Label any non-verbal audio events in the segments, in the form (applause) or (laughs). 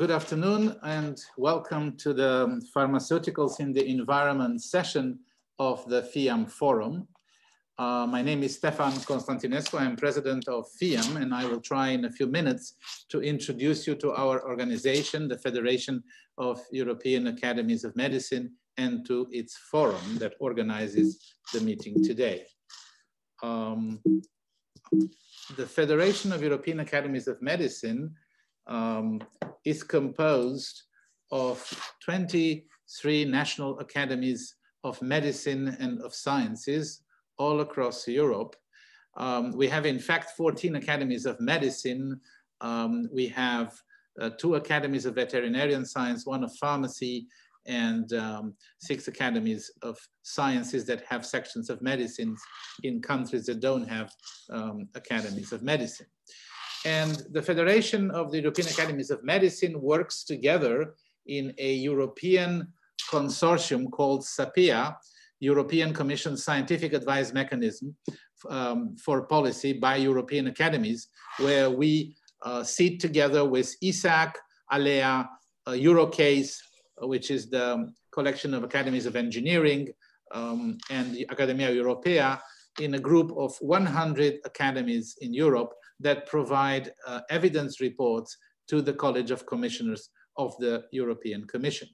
good afternoon and welcome to the Pharmaceuticals in the Environment session of the FEAM Forum. Uh, my name is Stefan Constantinescu. I'm president of FEAM and I will try in a few minutes to introduce you to our organization, the Federation of European Academies of Medicine and to its forum that organizes the meeting today. Um, the Federation of European Academies of Medicine um, is composed of 23 national academies of medicine and of sciences all across Europe. Um, we have in fact 14 academies of medicine. Um, we have uh, two academies of veterinarian science, one of pharmacy, and um, six academies of sciences that have sections of medicine in countries that don't have um, academies of medicine. And the Federation of the European Academies of Medicine works together in a European consortium called SAPEA, European Commission Scientific Advice Mechanism um, for Policy by European Academies, where we uh, sit together with EASAC, ALLEA, uh, Euro-CASE, which is the collection of academies of engineering, um, and the Academia Europaea, in a group of 100 academies in Europe that provide uh, evidence reports to the College of Commissioners of the European Commission.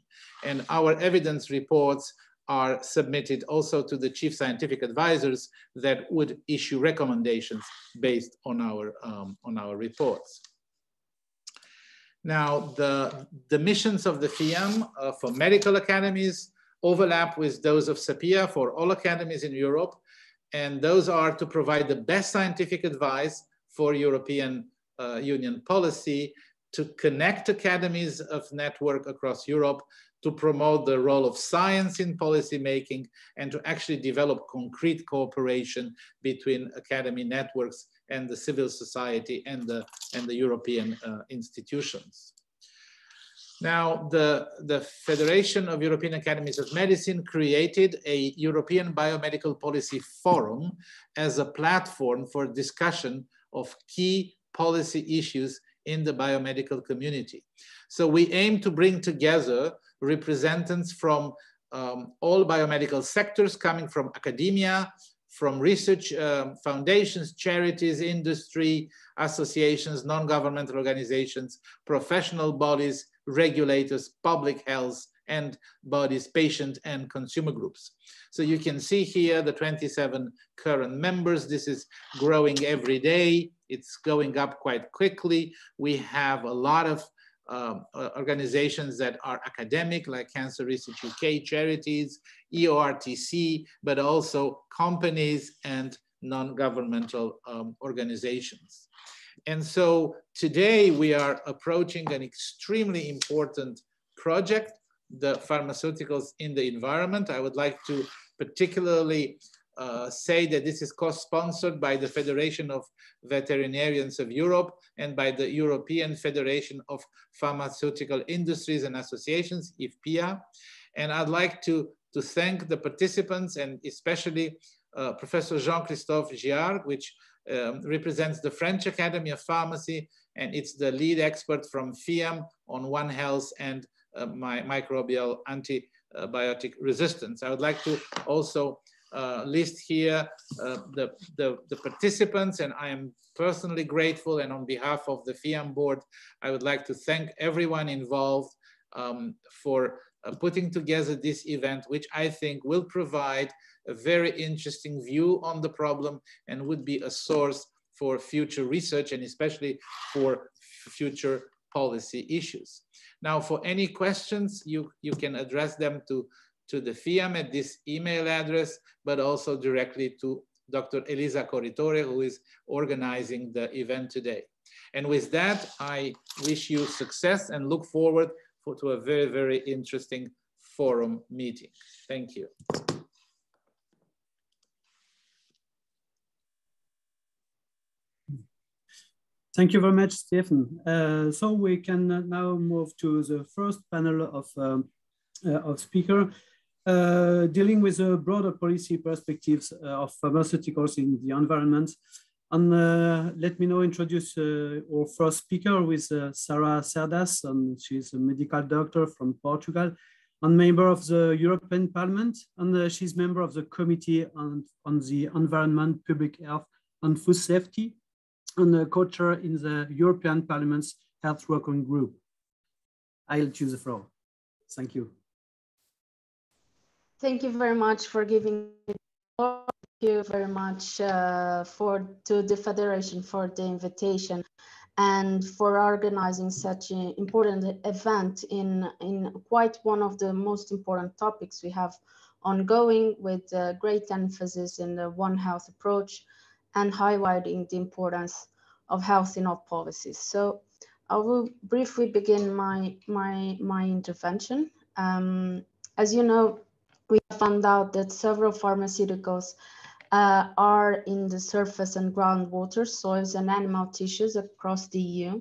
And our evidence reports are submitted also to the chief scientific advisors that would issue recommendations based on our, um, on our reports. Now, the, the missions of the FEAM uh, for medical academies overlap with those of SAPEA for all academies in Europe. And those are to provide the best scientific advice for European uh, Union policy to connect academies of network across Europe to promote the role of science in policymaking and to actually develop concrete cooperation between academy networks and the civil society and the, and the European uh, institutions. Now, the, the Federation of European Academies of Medicine created a European Biomedical Policy Forum as a platform for discussion of key policy issues in the biomedical community. So we aim to bring together representatives from um, all biomedical sectors coming from academia, from research um, foundations, charities, industry, associations, non-governmental organizations, professional bodies, regulators, public health, and bodies, patient and consumer groups. So you can see here the 27 current members. This is growing every day. It's going up quite quickly. We have a lot of um, organizations that are academic, like Cancer Research UK, charities, EORTC, but also companies and non-governmental um, organizations. And so today we are approaching an extremely important project the pharmaceuticals in the environment. I would like to particularly uh, say that this is co-sponsored by the Federation of Veterinarians of Europe and by the European Federation of Pharmaceutical Industries and Associations, EFPIA. And I'd like to, to thank the participants and especially uh, Professor Jean-Christophe Giard, which um, represents the French Academy of Pharmacy, and it's the lead expert from FEAM on One Health and my microbial antibiotic resistance. I would like to also uh, list here uh, the, the, the, participants and I am personally grateful and on behalf of the FEAM board, I would like to thank everyone involved um, for uh, putting together this event, which I think will provide a very interesting view on the problem and would be a source for future research and especially for future policy issues. Now, for any questions, you, you can address them to, to the FEAM at this email address, but also directly to Dr. Elisa Corritore, who is organizing the event today. And with that, I wish you success and look forward for, to a very, very interesting forum meeting. Thank you. Thank you very much, Stephen. Uh, so we can now move to the first panel of, um, uh, of speaker, uh, dealing with the broader policy perspectives uh, of pharmaceuticals in the environment And uh, let me now introduce uh, our first speaker with Sara Cerdas, and she's a medical doctor from Portugal and member of the European Parliament. And she's member of the Committee on, on the Environment, Public Health and Food Safety, and a co-chair in the European Parliament's Health Working Group. I'll choose the floor. Thank you. Thank you very much for giving Thank you very much uh, for to the Federation for the invitation and for organizing such an important event in, in quite one of the most important topics we have ongoing with uh, great emphasis in the One Health approach and highlighting the importance of health in all policies. So I will briefly begin my, my, my intervention. Um, as you know, we found out that several pharmaceuticals uh, are in the surface and groundwater, soils and animal tissues across the EU.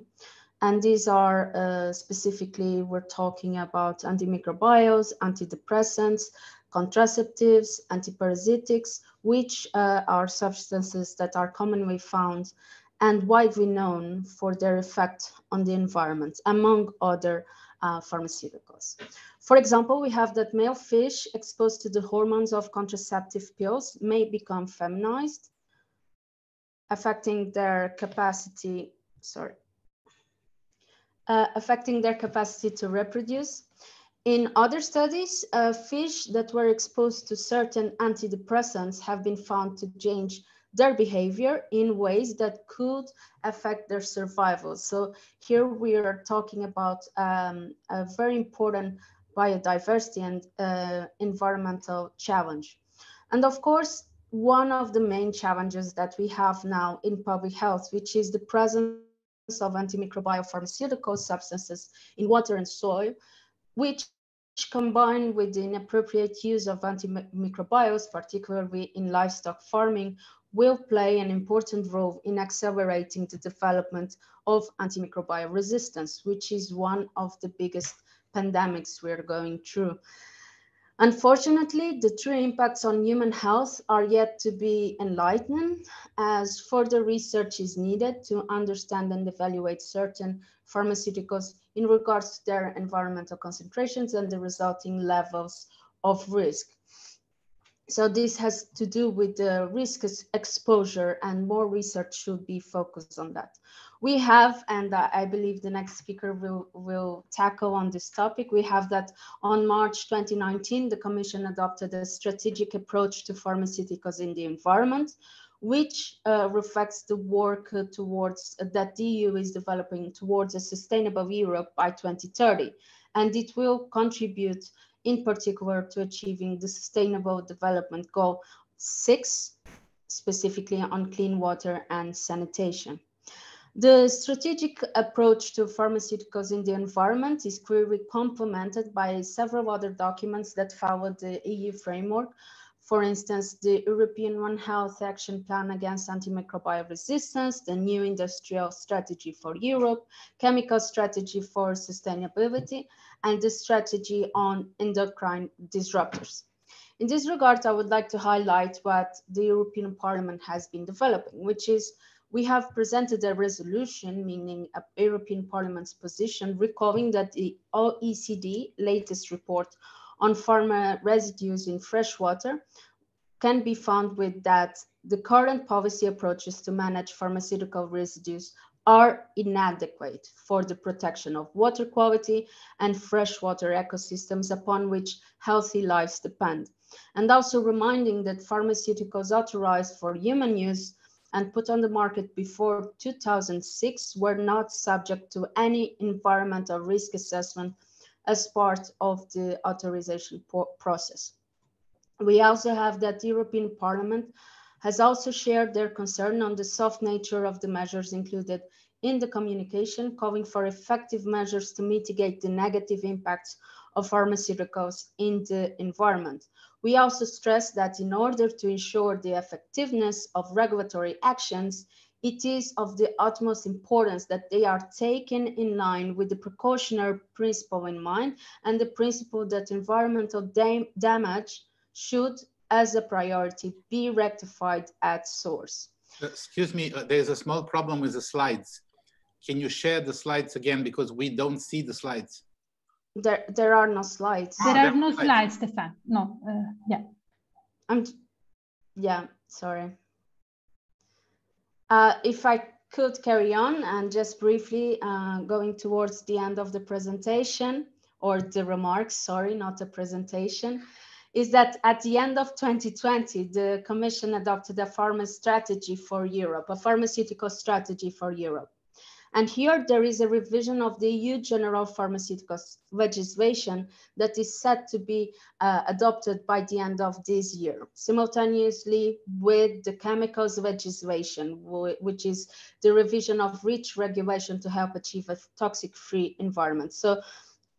And these are uh, specifically, we're talking about antimicrobials, antidepressants, contraceptives, antiparasitics, which uh, are substances that are commonly found and widely known for their effect on the environment, among other uh, pharmaceuticals. For example, we have that male fish exposed to the hormones of contraceptive pills may become feminized, affecting their capacity, sorry, uh, affecting their capacity to reproduce. In other studies, uh, fish that were exposed to certain antidepressants have been found to change their behavior in ways that could affect their survival. So here we are talking about um, a very important biodiversity and uh, environmental challenge. And of course, one of the main challenges that we have now in public health, which is the presence of antimicrobial pharmaceutical substances in water and soil, which combined with the inappropriate use of antimicrobials, particularly in livestock farming, will play an important role in accelerating the development of antimicrobial resistance, which is one of the biggest pandemics we're going through. Unfortunately, the true impacts on human health are yet to be enlightened as further research is needed to understand and evaluate certain pharmaceuticals in regards to their environmental concentrations and the resulting levels of risk. So this has to do with the risk exposure and more research should be focused on that. We have, and I believe the next speaker will, will tackle on this topic, we have that on March 2019, the Commission adopted a strategic approach to pharmaceuticals in the environment, which uh, reflects the work towards uh, that the EU is developing towards a sustainable Europe by 2030. And it will contribute in particular to achieving the Sustainable Development Goal 6, specifically on clean water and sanitation. The strategic approach to pharmaceuticals in the environment is clearly complemented by several other documents that follow the EU framework. For instance, the European One Health Action Plan against antimicrobial resistance, the new industrial strategy for Europe, chemical strategy for sustainability, and the strategy on endocrine disruptors. In this regard, I would like to highlight what the European Parliament has been developing, which is we have presented a resolution, meaning a European Parliament's position, recalling that the OECD latest report on pharma residues in fresh water can be found with that the current policy approaches to manage pharmaceutical residues are inadequate for the protection of water quality and freshwater ecosystems upon which healthy lives depend. And also reminding that pharmaceuticals authorized for human use and put on the market before 2006 were not subject to any environmental risk assessment as part of the authorization process. We also have that the European Parliament has also shared their concern on the soft nature of the measures included in the communication, calling for effective measures to mitigate the negative impacts of pharmaceuticals in the environment. We also stress that in order to ensure the effectiveness of regulatory actions, it is of the utmost importance that they are taken in line with the precautionary principle in mind and the principle that environmental dam damage should, as a priority, be rectified at source. Excuse me, uh, there's a small problem with the slides. Can you share the slides again because we don't see the slides? There, there are no slides. There are no slides, Stefan. No, uh, yeah. I'm, yeah, sorry. Uh, if I could carry on and just briefly uh, going towards the end of the presentation or the remarks, sorry, not a presentation, is that at the end of 2020, the Commission adopted a pharma strategy for Europe, a pharmaceutical strategy for Europe. And here there is a revision of the EU general pharmaceuticals legislation that is set to be uh, adopted by the end of this year, simultaneously with the chemicals legislation, which is the revision of REACH regulation to help achieve a toxic-free environment. So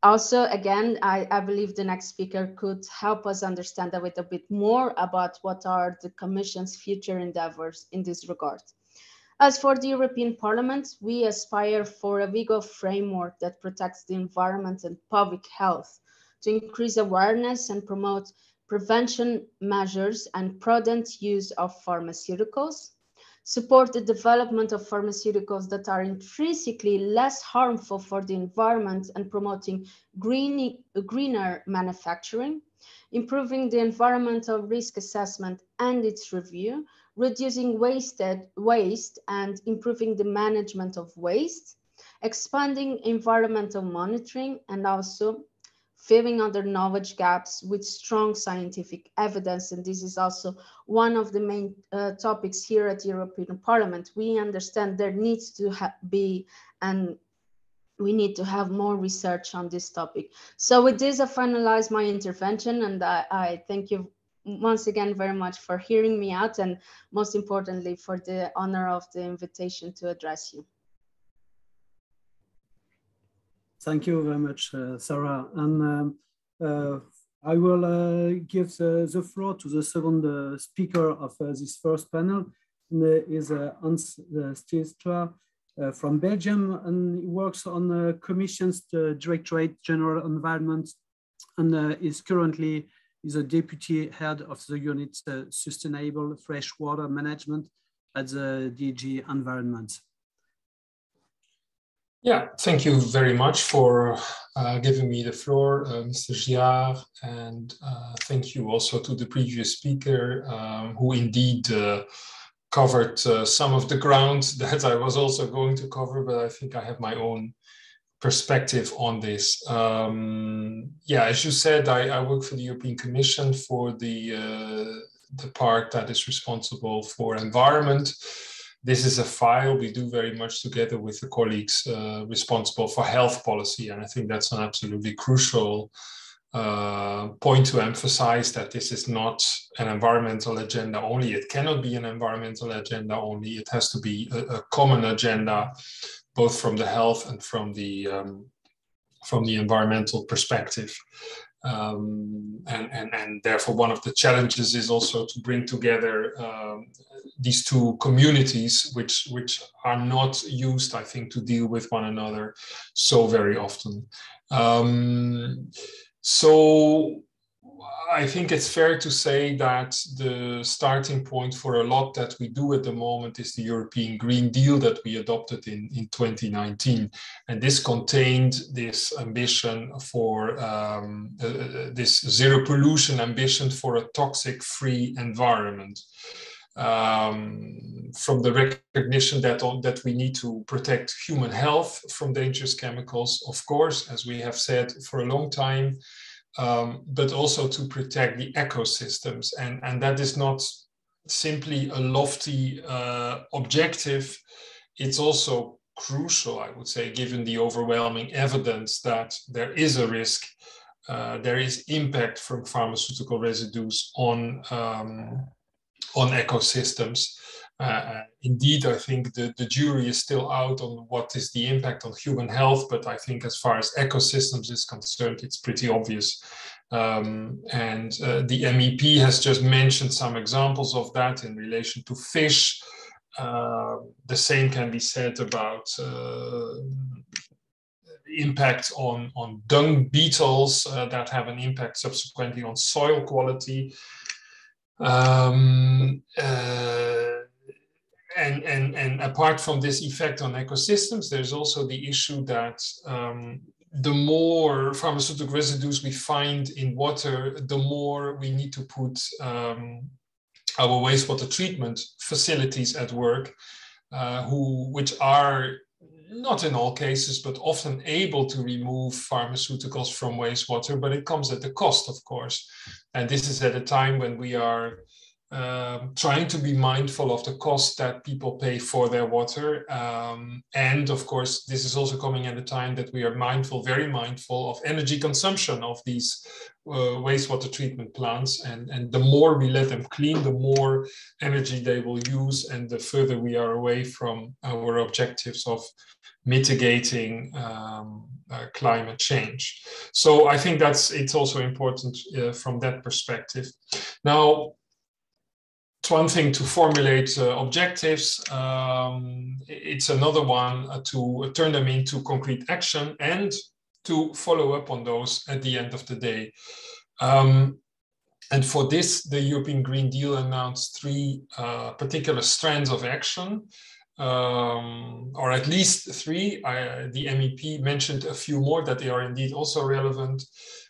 also, again, I, I, believe the next speaker could help us understand a little bit more about what are the Commission's future endeavors in this regard. As for the European Parliament, we aspire for a legal framework that protects the environment and public health to increase awareness and promote prevention measures and prudent use of pharmaceuticals, support the development of pharmaceuticals that are intrinsically less harmful for the environment and promoting green, greener manufacturing, improving the environmental risk assessment and its review, reducing wasted waste and improving the management of waste, expanding environmental monitoring, and also filling other knowledge gaps with strong scientific evidence. And this is also one of the main uh, topics here at the European Parliament. We understand there needs to be and we need to have more research on this topic. So with this, I finalize my intervention and I, I thank you once again very much for hearing me out and most importantly for the honor of the invitation to address you. Thank you very much, uh, Sara. And um, uh, I will uh, give the, floor to the second uh, speaker of uh, this first panel, and, uh, is Hans Stielstra from Belgium, and he works on the Commission's Directorate General Environment and is currently is a deputy head of the unit uh, Sustainable Freshwater Management at the DG Environment. Yeah, thank you very much for uh, giving me the floor, uh, Mr. Giard, and uh, thank you also to the previous speaker um, who indeed uh, covered uh, some of the ground (laughs) that I was also going to cover, but I think I have my own perspective on this. Um, yeah, as you said, I, I, work for the European Commission for the uh, the part that is responsible for environment. This is a file we do very much together with the colleagues uh, responsible for health policy, and I think that's an absolutely crucial uh, point to emphasize that this is not an environmental agenda only. It cannot be an environmental agenda only. It has to be a, a common agenda both from the health and from the um, from the environmental perspective. Um, and, and, and therefore one of the challenges is also to bring together um, these two communities which which are not used i think to deal with one another so very often um, so I think it's fair to say that the starting point for a lot that we do at the moment is the European Green Deal that we adopted in, in 2019. And this contained this ambition for um, uh, uh, this zero pollution ambition for a toxic free environment. Um, from the recognition that, that we need to protect human health from dangerous chemicals, of course, as we have said for a long time, um, but also to protect the ecosystems. And, and that is not simply a lofty uh, objective, it's also crucial, I would say, given the overwhelming evidence that there is a risk, uh, there is impact from pharmaceutical residues on, um, on ecosystems. Uh, indeed, I think the, the jury is still out on what is the impact on human health, but I think as far as ecosystems is concerned, it's pretty obvious. Um, and uh, the MEP has just mentioned some examples of that in relation to fish. Uh, the same can be said about uh, impact on, on dung beetles uh, that have an impact subsequently on soil quality. Um, uh, and, and, and apart from this effect on ecosystems, there's also the issue that um, the more pharmaceutical residues we find in water, the more we need to put um, our wastewater treatment facilities at work, uh, who which are not in all cases, but often able to remove pharmaceuticals from wastewater, but it comes at the cost, of course. And this is at a time when we are um, trying to be mindful of the cost that people pay for their water. Um, and of course, this is also coming at a time that we are mindful, very mindful of energy consumption of these uh, wastewater treatment plants. And, and the more we let them clean, the more energy they will use, and the further we are away from our objectives of mitigating um, uh, climate change. So I think that's it's also important uh, from that perspective. Now, it's one thing to formulate uh, objectives. Um, it's another one uh, to turn them into concrete action and to follow up on those at the end of the day. Um, and for this, the European Green Deal announced three uh, particular strands of action, um, or at least three. I, the MEP mentioned a few more that they are indeed also relevant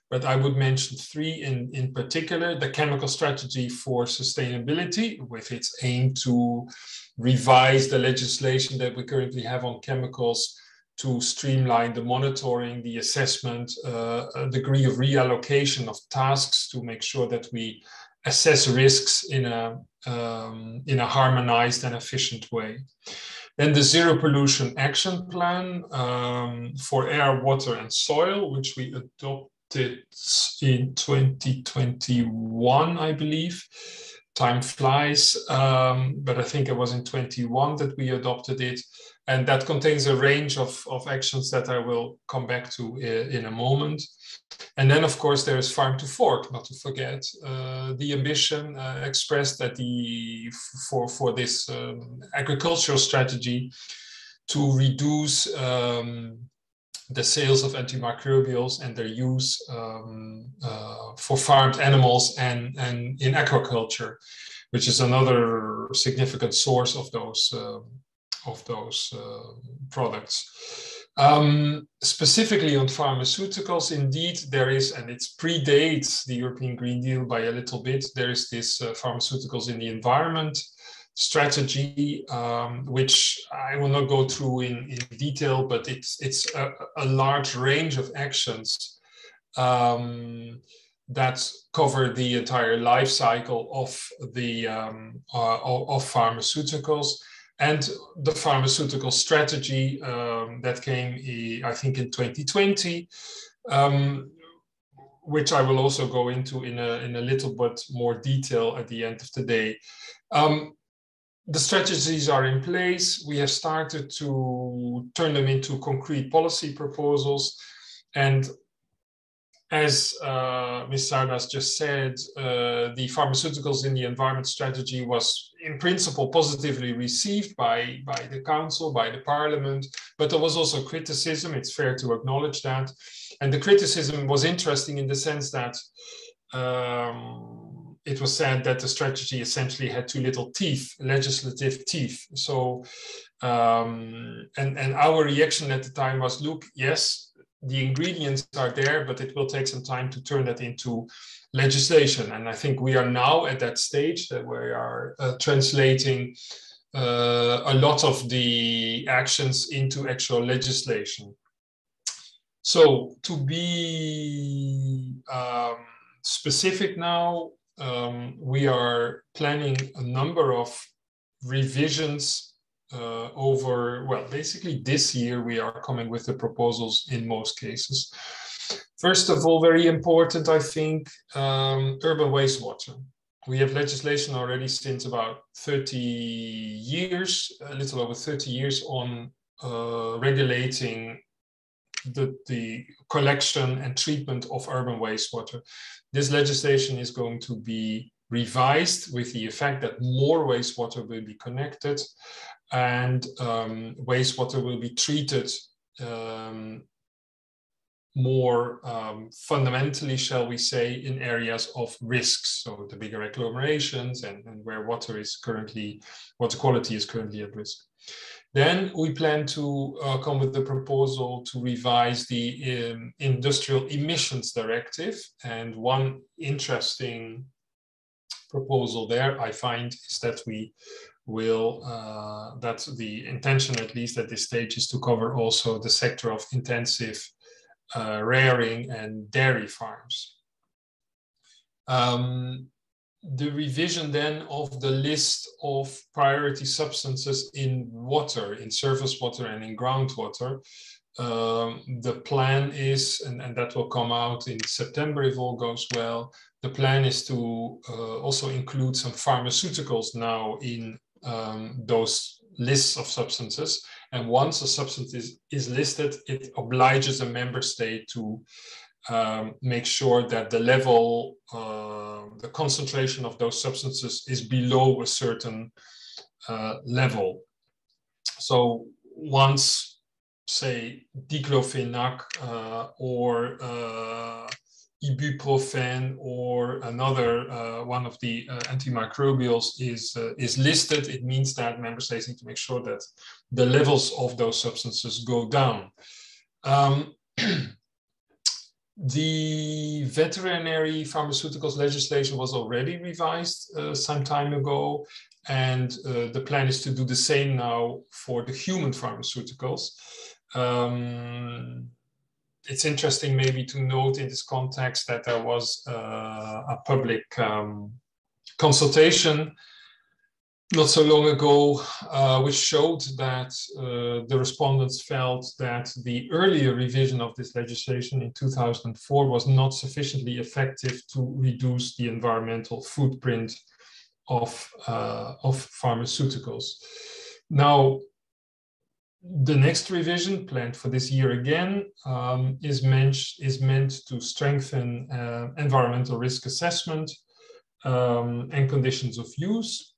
but I would mention three in, in particular, the chemical strategy for sustainability with its aim to revise the legislation that we currently have on chemicals to streamline the monitoring, the assessment, uh, a degree of reallocation of tasks to make sure that we assess risks in a, um, in a harmonized and efficient way. Then the Zero Pollution Action Plan um, for air, water, and soil, which we adopt it in 2021, I believe. Time flies, um, but I think it was in 21 that we adopted it. And that contains a range of, of actions that I will come back to uh, in a moment. And then, of course, there is farm to fork, not to forget. Uh, the ambition uh, expressed that the for, for this um, agricultural strategy to reduce um, the sales of antimicrobials and their use um, uh, for farmed animals and, and in aquaculture, which is another significant source of those, uh, of those uh, products. Um, specifically on pharmaceuticals, indeed, there is, and it predates the European Green Deal by a little bit, there is this uh, pharmaceuticals in the environment strategy, um, which I will not go through in, in detail, but it's, it's a, a large range of actions um, that cover the entire life cycle of the um, uh, of pharmaceuticals and the pharmaceutical strategy um, that came, I think, in 2020, um, which I will also go into in a, in a little bit more detail at the end of the day. Um, the strategies are in place. We have started to turn them into concrete policy proposals. And as uh, Ms. Cerdas just said, uh, the pharmaceuticals in the environment strategy was in principle positively received by, by the council, by the parliament, but there was also criticism, it's fair to acknowledge that. And the criticism was interesting in the sense that um, it was said that the strategy essentially had too little teeth, legislative teeth. So, um, and, and our reaction at the time was, look, yes, the ingredients are there, but it will take some time to turn that into legislation. And I think we are now at that stage that we are uh, translating uh, a lot of the actions into actual legislation. So to be um, specific now, um, we are planning a number of revisions uh, over, well, basically this year we are coming with the proposals in most cases. First of all, very important, I think, um, urban wastewater. We have legislation already since about 30 years, a little over 30 years on uh, regulating the, the collection and treatment of urban wastewater. This legislation is going to be revised with the effect that more wastewater will be connected and um, wastewater will be treated um, more um, fundamentally, shall we say, in areas of risks. So the bigger agglomerations and, and where water is currently, water quality is currently at risk. Then we plan to uh, come with the proposal to revise the um, industrial emissions directive. And one interesting proposal there I find is that we will, uh, that the intention at least at this stage is to cover also the sector of intensive uh, rearing and dairy farms. Um, the revision then of the list of priority substances in water, in surface water and in groundwater. Um, the plan is, and, and that will come out in September if all goes well, the plan is to uh, also include some pharmaceuticals now in um, those lists of substances. And once a substance is, is listed, it obliges a member state to um, make sure that the level, uh, the concentration of those substances is below a certain uh, level. So once, say, diclofenac uh, or uh, ibuprofen or another uh, one of the uh, antimicrobials is uh, is listed, it means that member states need to make sure that the levels of those substances go down. Um, (clears throat) the veterinary pharmaceuticals legislation was already revised uh, some time ago, and uh, the plan is to do the same now for the human pharmaceuticals. Um, it's interesting maybe to note in this context that there was uh, a public um, consultation not so long ago, uh, which showed that uh, the respondents felt that the earlier revision of this legislation in 2004 was not sufficiently effective to reduce the environmental footprint of, uh, of pharmaceuticals. Now, the next revision planned for this year again um, is, meant, is meant to strengthen uh, environmental risk assessment um, and conditions of use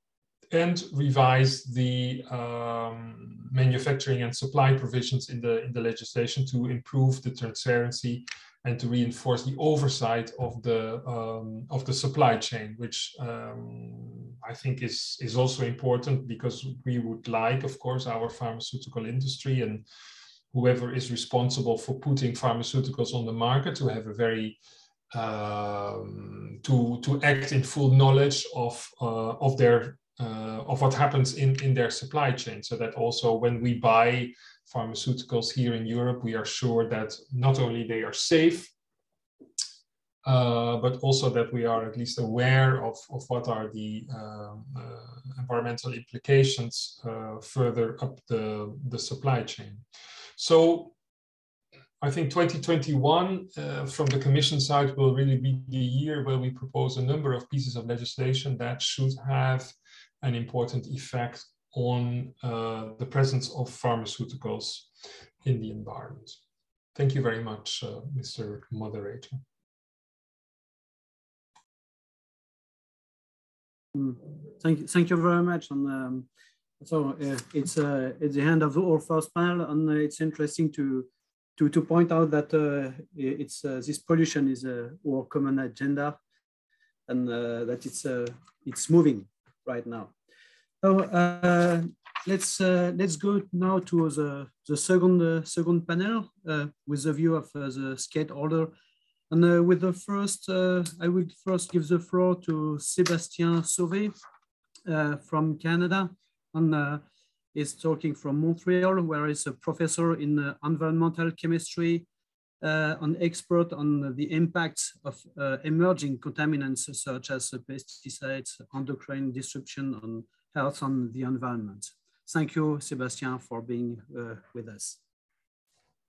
and revise the um, manufacturing and supply provisions in the, in the legislation to improve the transparency and to reinforce the oversight of the um, of the supply chain, which um, I think is is also important because we would like, of course, our pharmaceutical industry and whoever is responsible for putting pharmaceuticals on the market to have a very um, to to act in full knowledge of uh, of their uh, of what happens in in their supply chain, so that also when we buy pharmaceuticals here in Europe, we are sure that not only they are safe, uh, but also that we are at least aware of, of what are the um, uh, environmental implications uh, further up the, the supply chain. So I think 2021 uh, from the Commission side will really be the year where we propose a number of pieces of legislation that should have an important effect on uh, the presence of pharmaceuticals in the environment. Thank you very much, uh, Mr. Moderator. Mm, thank you, thank you very much. And um, so uh, it's uh, at the end of our first panel, and uh, it's interesting to to to point out that uh, it's uh, this pollution is our common agenda, and that it's it's moving right now. So uh, let's uh, let's go now to the the second uh, second panel uh, with the view of uh, the skate order, and uh, with the first I will first give the floor to Sébastien Sauvé from Canada, and is talking from Montreal, where he's a professor in environmental chemistry uh, an expert on the impacts of uh, emerging contaminants such as pesticides, endocrine disruption on health on the environment. Thank you, Sebastian, for being uh, with us.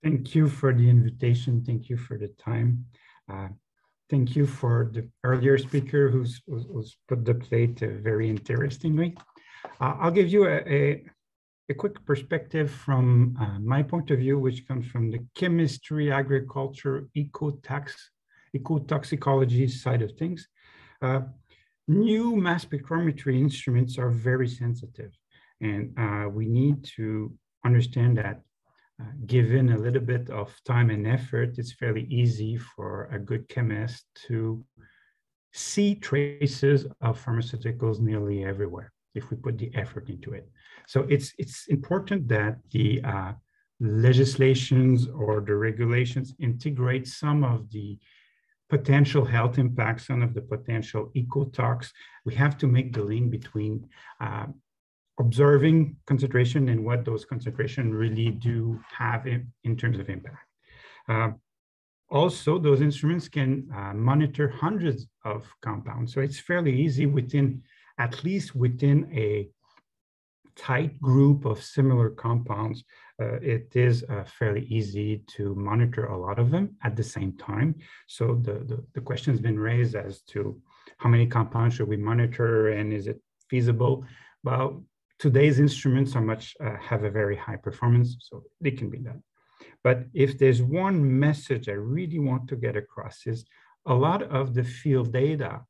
Thank you for the invitation. Thank you for the time. Uh, thank you for the earlier speaker who's, who's put the plate uh, very interestingly. Uh, I'll give you a, a, a quick perspective from uh, my point of view, which comes from the chemistry, agriculture, ecotax, ecotoxicology side of things. Uh, new mass spectrometry instruments are very sensitive and uh, we need to understand that uh, given a little bit of time and effort, it's fairly easy for a good chemist to see traces of pharmaceuticals nearly everywhere if we put the effort into it. So it's it's important that the uh, legislations or the regulations integrate some of the potential health impacts, some of the potential ecotox. We have to make the link between uh, observing concentration and what those concentration really do have in, in terms of impact. Uh, also, those instruments can uh, monitor hundreds of compounds. So it's fairly easy within, at least within a tight group of similar compounds, uh, it is uh, fairly easy to monitor a lot of them at the same time. So the, the, the question has been raised as to how many compounds should we monitor and is it feasible? Well, today's instruments are much, uh, have a very high performance, so they can be done. But if there's one message I really want to get across is a lot of the field data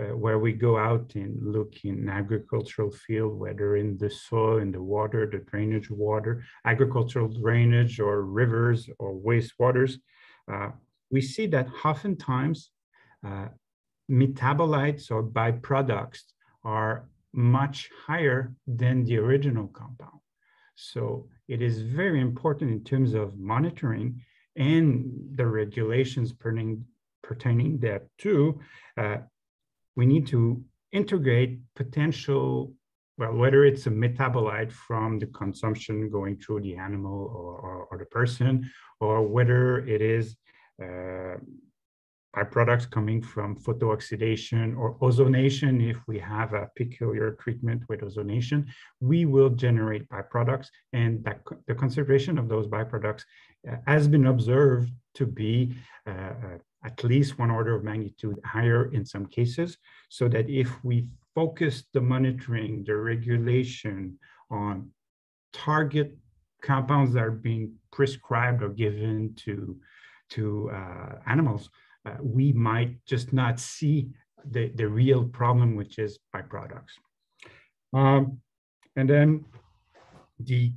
uh, where we go out and look in agricultural field, whether in the soil, in the water, the drainage water, agricultural drainage or rivers or wastewaters, uh, we see that oftentimes uh, metabolites or byproducts are much higher than the original compound. So it is very important in terms of monitoring and the regulations pertaining, pertaining that too, uh, we need to integrate potential, well, whether it's a metabolite from the consumption going through the animal or, or, or the person, or whether it is uh, byproducts coming from photooxidation or ozonation. If we have a peculiar treatment with ozonation, we will generate byproducts and that, the concentration of those byproducts uh, has been observed to be uh, uh at least one order of magnitude higher in some cases, so that if we focus the monitoring, the regulation on target compounds that are being prescribed or given to, to uh, animals, uh, we might just not see the, the real problem, which is byproducts. Um, and then the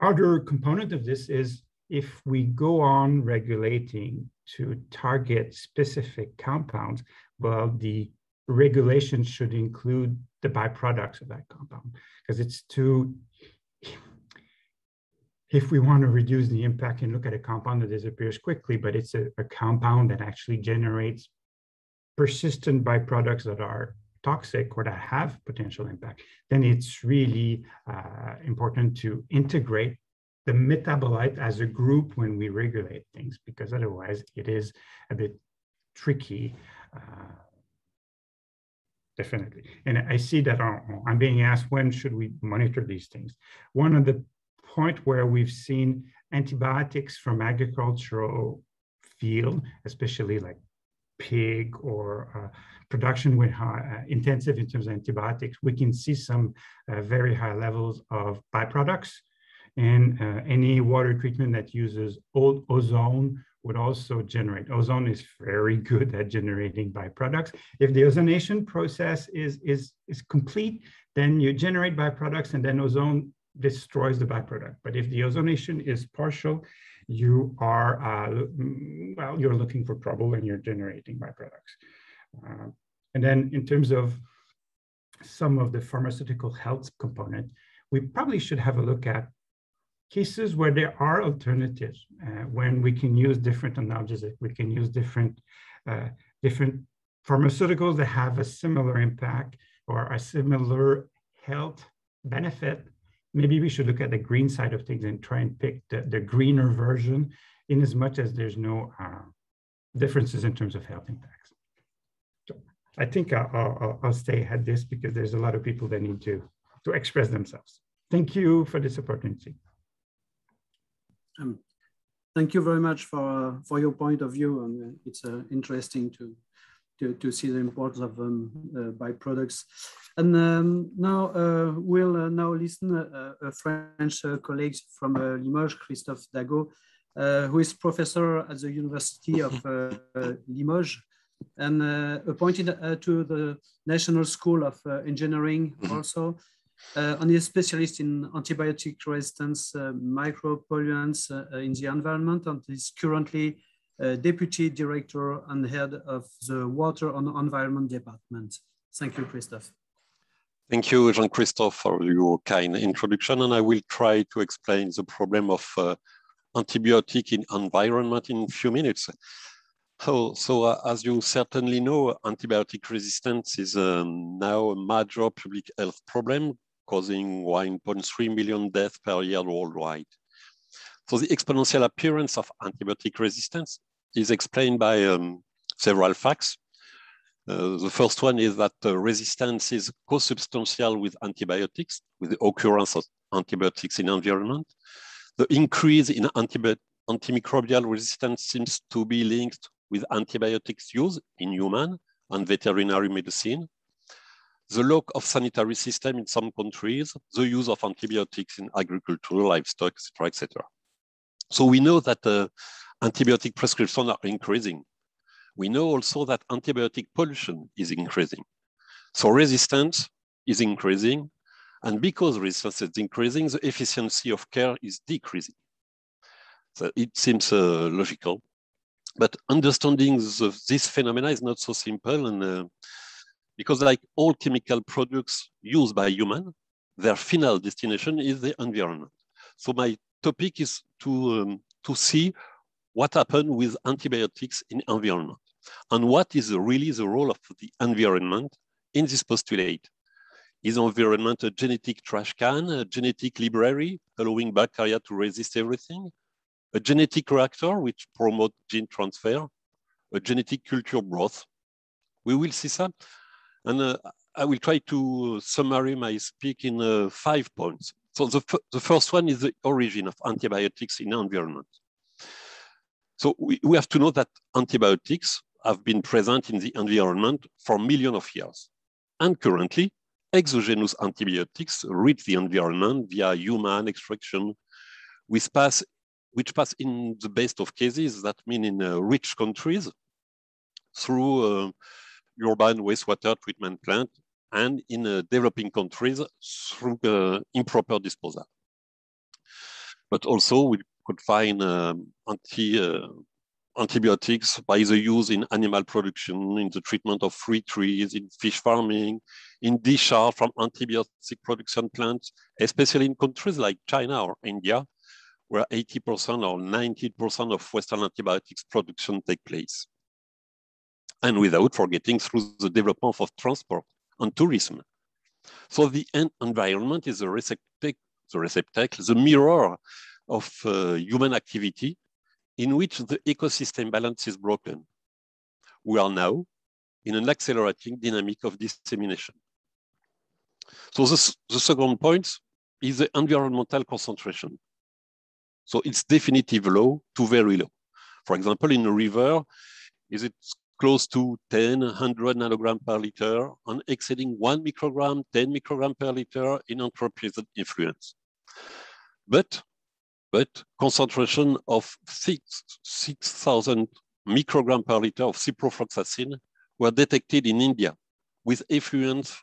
other component of this is if we go on regulating to target specific compounds, well, the regulation should include the byproducts of that compound because it's too, if we want to reduce the impact and look at a compound that disappears quickly, but it's a, a compound that actually generates persistent byproducts that are toxic or that have potential impact, then it's really uh, important to integrate the metabolite as a group when we regulate things, because otherwise it is a bit tricky. Uh, definitely. And I see that I'm being asked, when should we monitor these things? One of the point where we've seen antibiotics from agricultural field, especially like pig or uh, production with high, uh, intensive in terms of antibiotics, we can see some uh, very high levels of byproducts and uh, any water treatment that uses old ozone would also generate. Ozone is very good at generating byproducts. If the ozonation process is, is, is complete, then you generate byproducts and then ozone destroys the byproduct. But if the ozonation is partial, you are, uh, well, you're looking for trouble and you're generating byproducts. Uh, and then in terms of some of the pharmaceutical health component, we probably should have a look at cases where there are alternatives, uh, when we can use different analgesics, we can use different, uh, different pharmaceuticals that have a similar impact or a similar health benefit, maybe we should look at the green side of things and try and pick the, the greener version in as much as there's no uh, differences in terms of health impacts. So I think I'll, I'll, I'll stay at this because there's a lot of people that need to, to express themselves. Thank you for this opportunity. Um, thank you very much for for your point of view, and uh, it's uh, interesting to, to to see the importance of um, uh, byproducts. And um, now uh, we'll uh, now listen uh, a French colleague from Limoges, Christophe Dagot, who is professor at the University of Limoges and appointed to the National School of Engineering also Uh, and is a specialist in antibiotic resistance uh, micropollutants uh, in the environment and is currently Deputy Director and Head of the Water and Environment Department. Thank you, Christophe. Thank you, Jean-Christophe, for your kind introduction. And I will try to explain the problem of uh, antibiotic in environment in a few minutes. So, so uh, as you certainly know, antibiotic resistance is um, now a major public health problem causing 1.3 million deaths per year worldwide. So the exponential appearance of antibiotic resistance is explained by um, several facts. Uh, the first one is that uh, resistance is co-substantial with antibiotics, with the occurrence of antibiotics in environment. The increase in antimicrobial resistance seems to be linked with antibiotics use in human and veterinary medicine, the lack of sanitary system in some countries, the use of antibiotics in agriculture, livestock, etc., etc. So we know that uh, antibiotic prescriptions are increasing. We know also that antibiotic pollution is increasing. So resistance is increasing, and because resistance is increasing, the efficiency of care is decreasing. So it seems uh, logical. But understanding the, this phenomena is not so simple, and uh, because like all chemical products used by human, their final destination is the environment. So my topic is to um, to see what happened with antibiotics in environment and what is really the role of the environment in this postulate. Is environment a genetic trash can, a genetic library allowing bacteria to resist everything? a genetic reactor which promote gene transfer, a genetic culture broth. We will see some. And uh, I will try to summarize my speak in uh, five points. So the, the first one is the origin of antibiotics in environment. So we, we have to know that antibiotics have been present in the environment for millions of years. And currently, exogenous antibiotics reach the environment via human extraction, which pass which pass in the best of cases, that mean in uh, rich countries, through uh, urban wastewater treatment plant, and in uh, developing countries through uh, improper disposal. But also we could find um, anti, uh, antibiotics by the use in animal production, in the treatment of fruit trees, in fish farming, in discharge from antibiotic production plants, especially in countries like China or India, where 80% or 90% of Western antibiotics production take place. And without forgetting through the development of transport and tourism. So the environment is the receptacle, the, receptacle, the mirror of uh, human activity in which the ecosystem balance is broken. We are now in an accelerating dynamic of dissemination. So the, the second point is the environmental concentration. So it's definitive low to very low. For example, in a river, is it close to 10, 100 nanogram per liter and exceeding one microgram, 10 microgram per liter in anthropogenetic influence. But, but concentration of 6,000 6, microgram per liter of ciprofloxacin were detected in India with effluents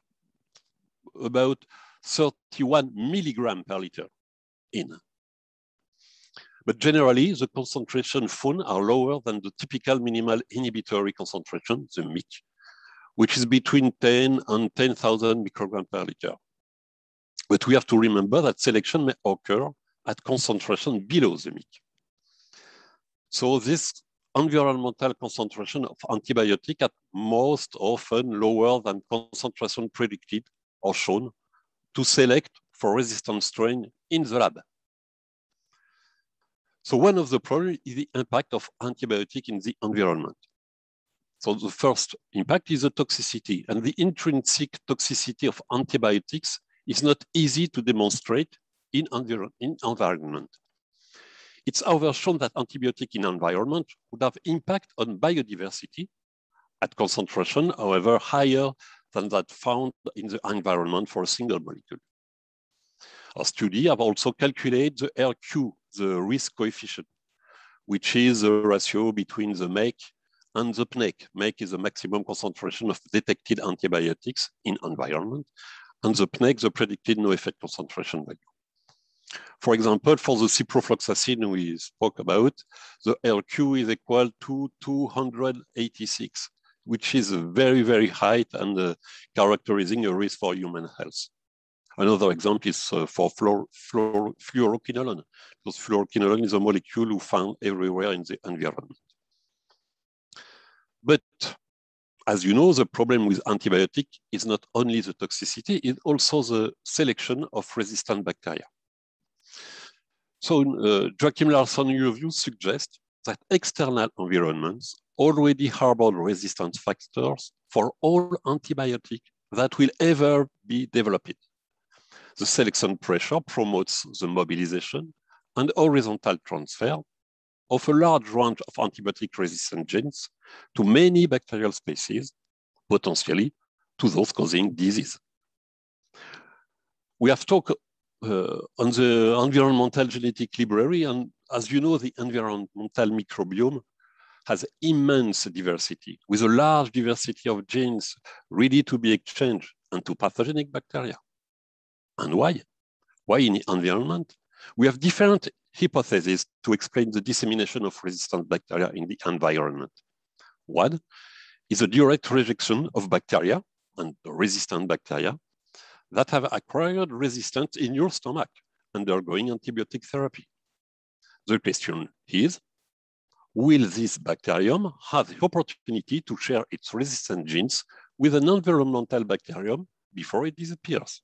about 31 milligram per liter in. But generally, the concentration found are lower than the typical minimal inhibitory concentration, the MIC, which is between 10 and 10,000 microgram per liter. But we have to remember that selection may occur at concentration below the MIC. So this environmental concentration of antibiotic at most often lower than concentration predicted or shown to select for resistant strain in the lab. So one of the problems is the impact of antibiotic in the environment. So the first impact is the toxicity and the intrinsic toxicity of antibiotics is not easy to demonstrate in, envir in environment. It's however shown that antibiotic in environment would have impact on biodiversity at concentration, however, higher than that found in the environment for a single molecule. Our study have also calculated the RQ the risk coefficient, which is the ratio between the MEC and the PNEC. MEC is the maximum concentration of detected antibiotics in environment. and the PNEC, the predicted no effect concentration value. For example, for the ciprofloxacin we spoke about, the RQ is equal to 286, which is very, very high and uh, characterizing a risk for human health. Another example is uh, for fluor fluor fluoroquinolone, because fluoroquinolone is a molecule who found everywhere in the environment. But as you know, the problem with antibiotic is not only the toxicity, it's also the selection of resistant bacteria. So uh, Joakim Larsson review suggests that external environments already harbor resistance factors for all antibiotic that will ever be developed. The selection pressure promotes the mobilization and horizontal transfer of a large range of antibiotic resistant genes to many bacterial species, potentially to those causing disease. We have talked uh, on the environmental genetic library, and as you know, the environmental microbiome has immense diversity with a large diversity of genes ready to be exchanged into pathogenic bacteria. And why? Why in the environment? We have different hypotheses to explain the dissemination of resistant bacteria in the environment. One is a direct rejection of bacteria and resistant bacteria that have acquired resistance in your stomach undergoing antibiotic therapy. The question is, will this bacterium have the opportunity to share its resistant genes with an environmental bacterium before it disappears?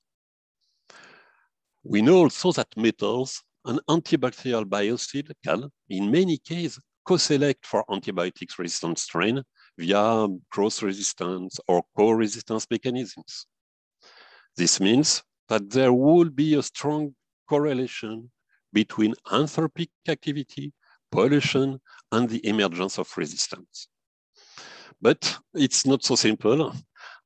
We know also that metals and antibacterial biocide can, in many cases, co-select for antibiotics resistant strain via cross-resistance or co-resistance mechanisms. This means that there will be a strong correlation between anthropic activity, pollution, and the emergence of resistance. But it's not so simple,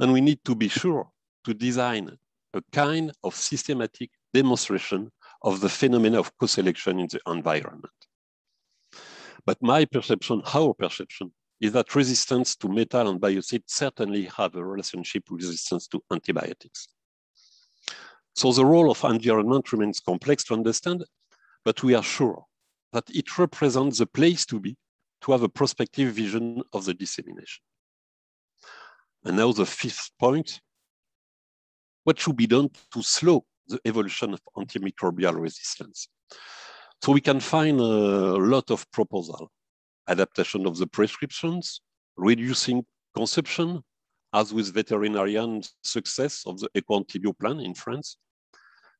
and we need to be sure to design a kind of systematic demonstration of the phenomena of co-selection in the environment. But my perception, our perception, is that resistance to metal and biocide certainly have a relationship with resistance to antibiotics. So the role of environment remains complex to understand, but we are sure that it represents the place to be to have a prospective vision of the dissemination. And now the fifth point, what should be done to slow the evolution of antimicrobial resistance? So we can find a lot of proposal, adaptation of the prescriptions, reducing consumption, as with veterinarian success of the Ecoantibio plan in France,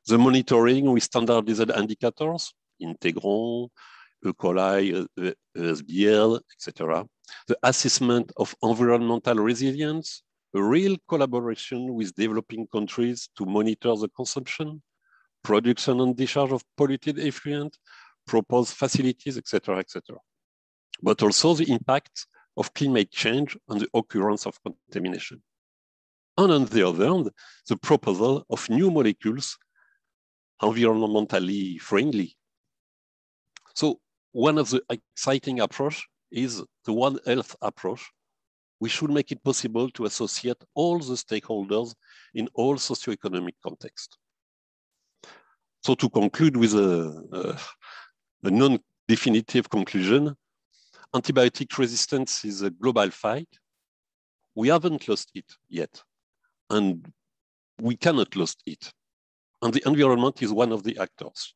the monitoring with standardized indicators, Integron, E. coli, ESBL, etc. The assessment of environmental resilience, a real collaboration with developing countries to monitor the consumption, production and discharge of polluted effluent, propose facilities, etc., etc. But also the impact of climate change and the occurrence of contamination. And on the other hand, the proposal of new molecules environmentally friendly. So one of the exciting approach is the One Health approach. We should make it possible to associate all the stakeholders in all socioeconomic contexts. So to conclude with a, a, a non-definitive conclusion, antibiotic resistance is a global fight. We haven't lost it yet, and we cannot lose it and the environment is one of the actors.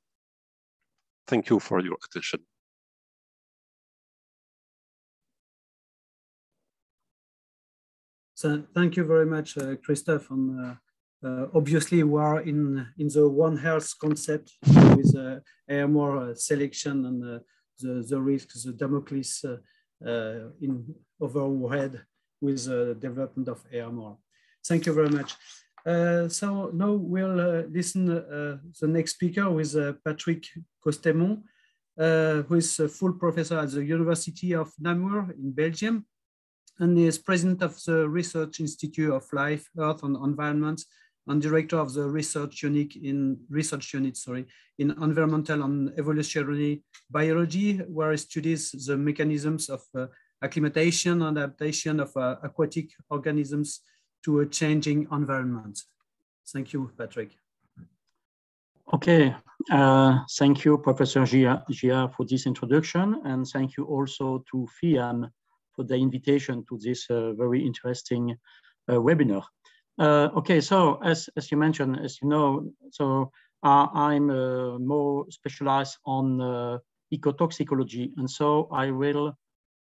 Thank you for your attention. So thank you very much, uh, Christophe. And, uh, uh, obviously, we are in, in the One Health concept with uh, AMR uh, selection and uh, the, the risks, the Damocles in overhead with the development of AMR. Thank you very much. So now we'll listen the next speaker with Patrick Kestemont, who is a full professor at the University of Namur in Belgium, and is president of the Research Institute of Life, Earth and Environment, and director of the research unit in research unit, sorry, in environmental and evolutionary biology, where he studies the mechanisms of acclimatation and adaptation of aquatic organisms to a changing environment. Thank you, Patrick. Okay, uh, thank you, Professor Gia, Gia, for this introduction, and thank you also to FEAM for the invitation to this uh, very interesting uh, webinar. Uh, okay, so as, as you mentioned, as you know, so I'm more specialized on ecotoxicology, and so I will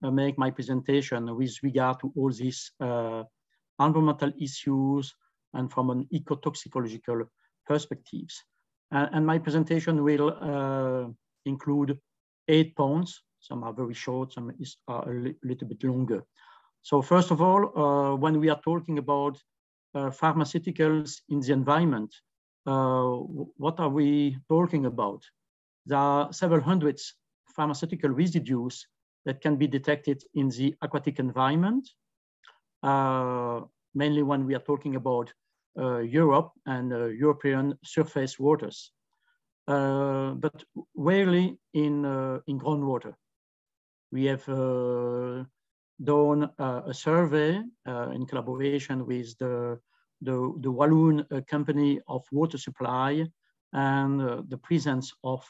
make my presentation with regard to all these environmental issues and from an ecotoxicological perspectives. And my presentation will include eight points. Some are very short, some is, are a li little bit longer. So first of all, uh, when we are talking about pharmaceuticals in the environment, what are we talking about? There are several hundreds pharmaceutical residues that can be detected in the aquatic environment, uh, mainly when we are talking about uh, Europe and uh, European surface waters, uh, but rarely in, in groundwater. We have done a survey in collaboration with the, the, the Walloon company of water supply and the presence of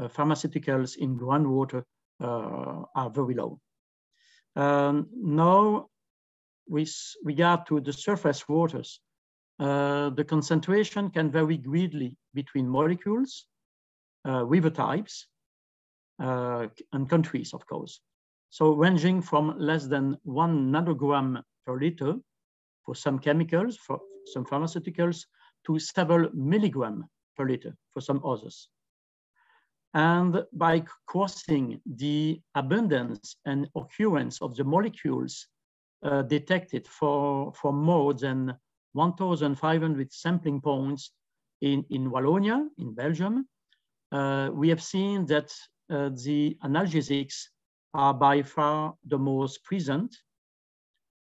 pharmaceuticals in groundwater are very low. Um, now, with regard to the surface waters, uh, the concentration can vary greatly between molecules, uh, river types, uh, and countries, of course. So ranging from less than one nanogram per liter for some chemicals, for some pharmaceuticals, to several milligram per liter for some others. And by crossing the abundance and occurrence of the molecules uh, detected for, for more than 1,500 sampling points in, in Wallonia, in Belgium. Uh, we have seen that uh, the analgesics are by far the most present,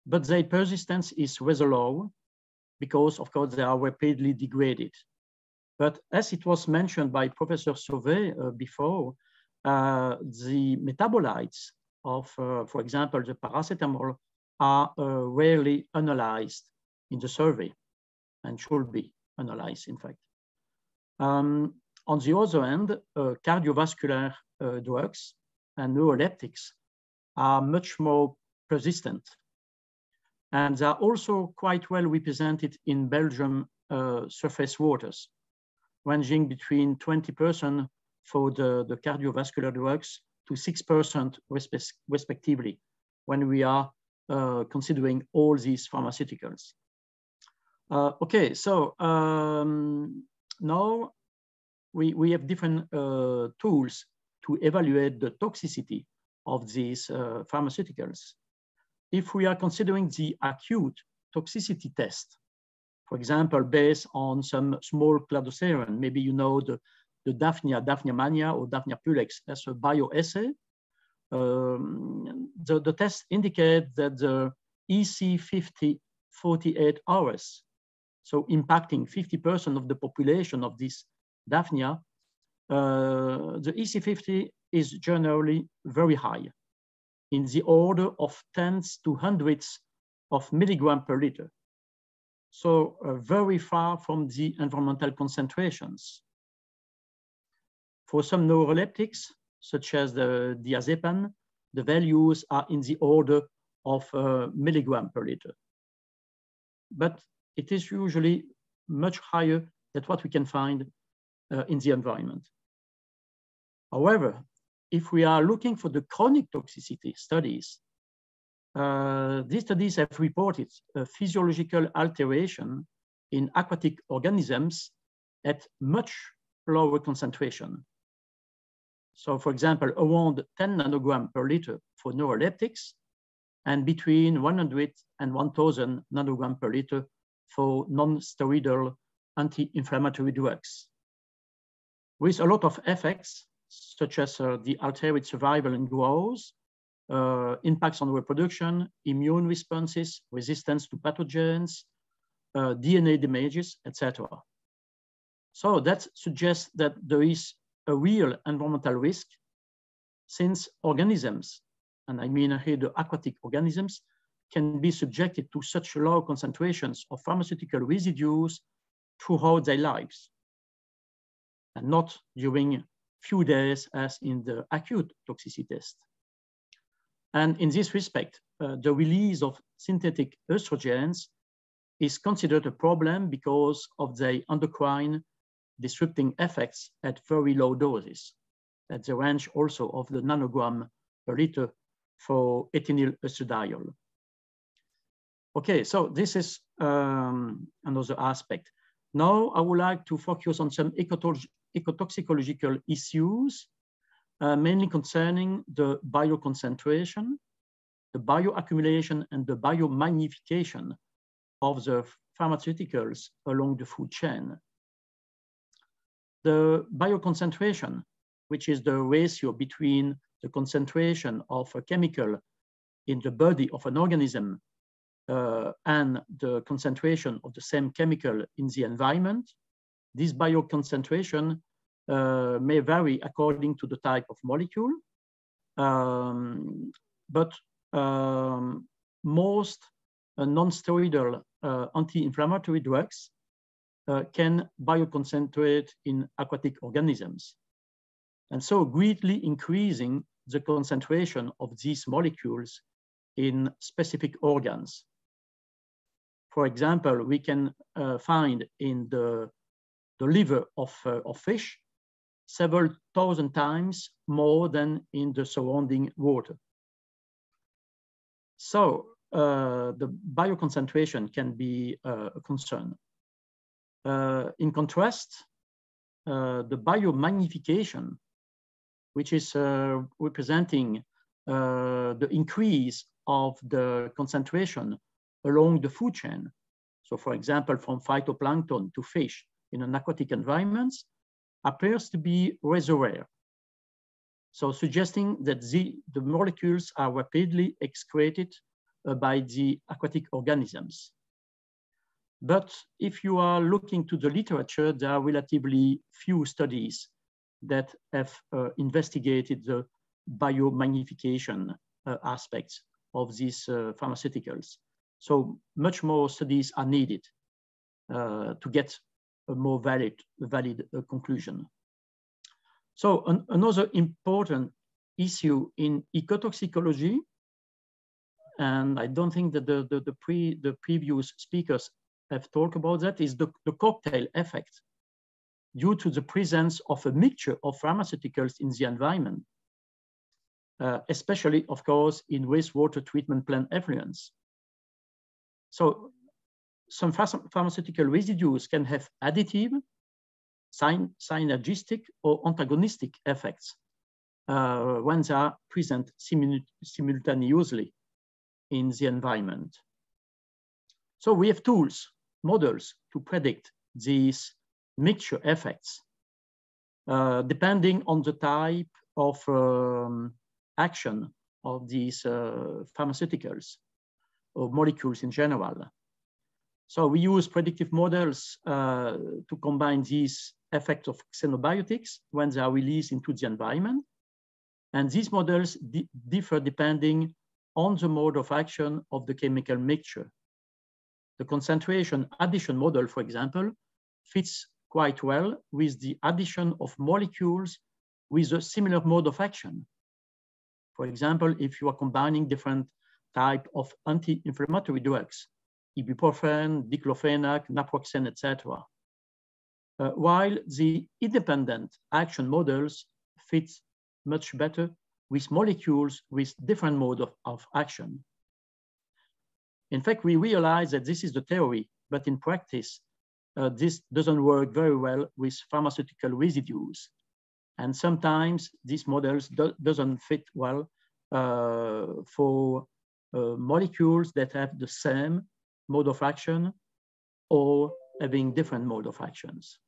but their persistence is rather low because, of course, they are rapidly degraded. But as it was mentioned by Professor Sauvé uh, before, uh, the metabolites of, uh, for example, the paracetamol are uh, rarely analyzed in the survey and should be analyzed, in fact. Um, on the other hand, uh, cardiovascular uh, drugs and neuroleptics are much more persistent. And they are also quite well represented in Belgium uh, surface waters, ranging between 20% for the, the cardiovascular drugs to 6% respe respectively when we are uh, considering all these pharmaceuticals. Uh, okay, so um, now we, we have different uh, tools to evaluate the toxicity of these uh, pharmaceuticals. If we are considering the acute toxicity test, for example, based on some small cladoceran, maybe you know the, the Daphnia, Daphnia magna or Daphnia pulex as a bioassay, um, the, the test indicate that the EC50 48 hours so impacting 50% of the population of this Daphnia, uh, the EC50 is generally very high, in the order of tens to hundreds of milligram per liter. So uh, very far from the environmental concentrations. For some neuroleptics, such as the diazepam, the values are in the order of uh, milligram per liter. But it is usually much higher than what we can find uh, in the environment. However, if we are looking for the chronic toxicity studies, uh, these studies have reported a physiological alteration in aquatic organisms at much lower concentration. So for example, around 10 nanogram per liter for neuroleptics and between 100 and 1000 nanogram per liter for non-steroidal anti-inflammatory drugs. With a lot of effects, such as uh, the altered survival and growth, uh, impacts on reproduction, immune responses, resistance to pathogens, uh, DNA damages, etc. So that suggests that there is a real environmental risk since organisms, and I mean here the aquatic organisms, can be subjected to such low concentrations of pharmaceutical residues throughout their lives, and not during few days as in the acute toxicity test. And in this respect, uh, the release of synthetic estrogens is considered a problem because of the endocrine disrupting effects at very low doses, at the range also of the nanogram per liter for ethinyl estradiol. Okay, so this is um, another aspect. Now I would like to focus on some ecotoxicological issues, uh, mainly concerning the bioconcentration, the bioaccumulation and the biomagnification of the pharmaceuticals along the food chain. The bioconcentration, which is the ratio between the concentration of a chemical in the body of an organism uh, and the concentration of the same chemical in the environment, this bioconcentration uh, may vary according to the type of molecule, um, but um, most uh, non-steroidal uh, anti-inflammatory drugs uh, can bioconcentrate in aquatic organisms. And so greatly increasing the concentration of these molecules in specific organs. For example, we can uh, find in the, the liver of, uh, of fish several thousand times more than in the surrounding water. So uh, the bioconcentration can be uh, a concern. Uh, in contrast, uh, the biomagnification, which is uh, representing uh, the increase of the concentration along the food chain. So for example, from phytoplankton to fish in an aquatic environment, appears to be rather rare. So suggesting that the, the molecules are rapidly excreted uh, by the aquatic organisms. But if you are looking to the literature, there are relatively few studies that have uh, investigated the biomagnification uh, aspects of these uh, pharmaceuticals. So much more studies are needed uh, to get a more valid, valid uh, conclusion. So an, another important issue in ecotoxicology, and I don't think that the, the, the, pre, the previous speakers have talked about that, is the, the cocktail effect due to the presence of a mixture of pharmaceuticals in the environment, uh, especially, of course, in wastewater treatment plant effluents. So some pharmaceutical residues can have additive, synergistic, or antagonistic effects uh, when they are present simul simultaneously in the environment. So we have tools, models to predict these mixture effects, uh, depending on the type of um, action of these uh, pharmaceuticals or molecules in general. So we use predictive models uh, to combine these effects of xenobiotics when they are released into the environment. And these models di differ depending on the mode of action of the chemical mixture. The concentration addition model, for example, fits quite well with the addition of molecules with a similar mode of action. For example, if you are combining different type of anti-inflammatory drugs, ibuprofen, diclofenac, naproxen, etc. Uh, while the independent action models fit much better with molecules with different mode of, of action. In fact, we realize that this is the theory, but in practice, uh, this doesn't work very well with pharmaceutical residues. And sometimes these models do doesn't fit well uh, for uh, molecules that have the same mode of action or having different mode of actions.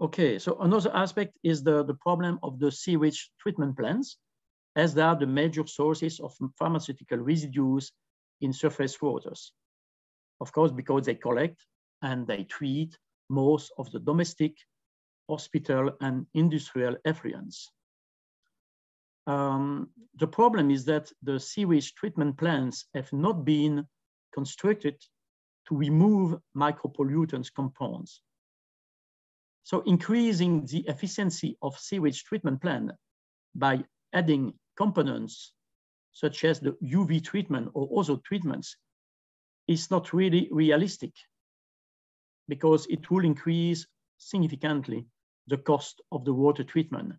Okay, so another aspect is the, the problem of the sewage treatment plants, as they are the major sources of pharmaceutical residues in surface waters. Of course, because they collect and they treat most of the domestic, hospital, and industrial effluents. Um, the problem is that the sewage treatment plants have not been constructed to remove micropollutants compounds. So increasing the efficiency of sewage treatment plant by adding components such as the UV treatment or other treatments is not really realistic because it will increase significantly the cost of the water treatment.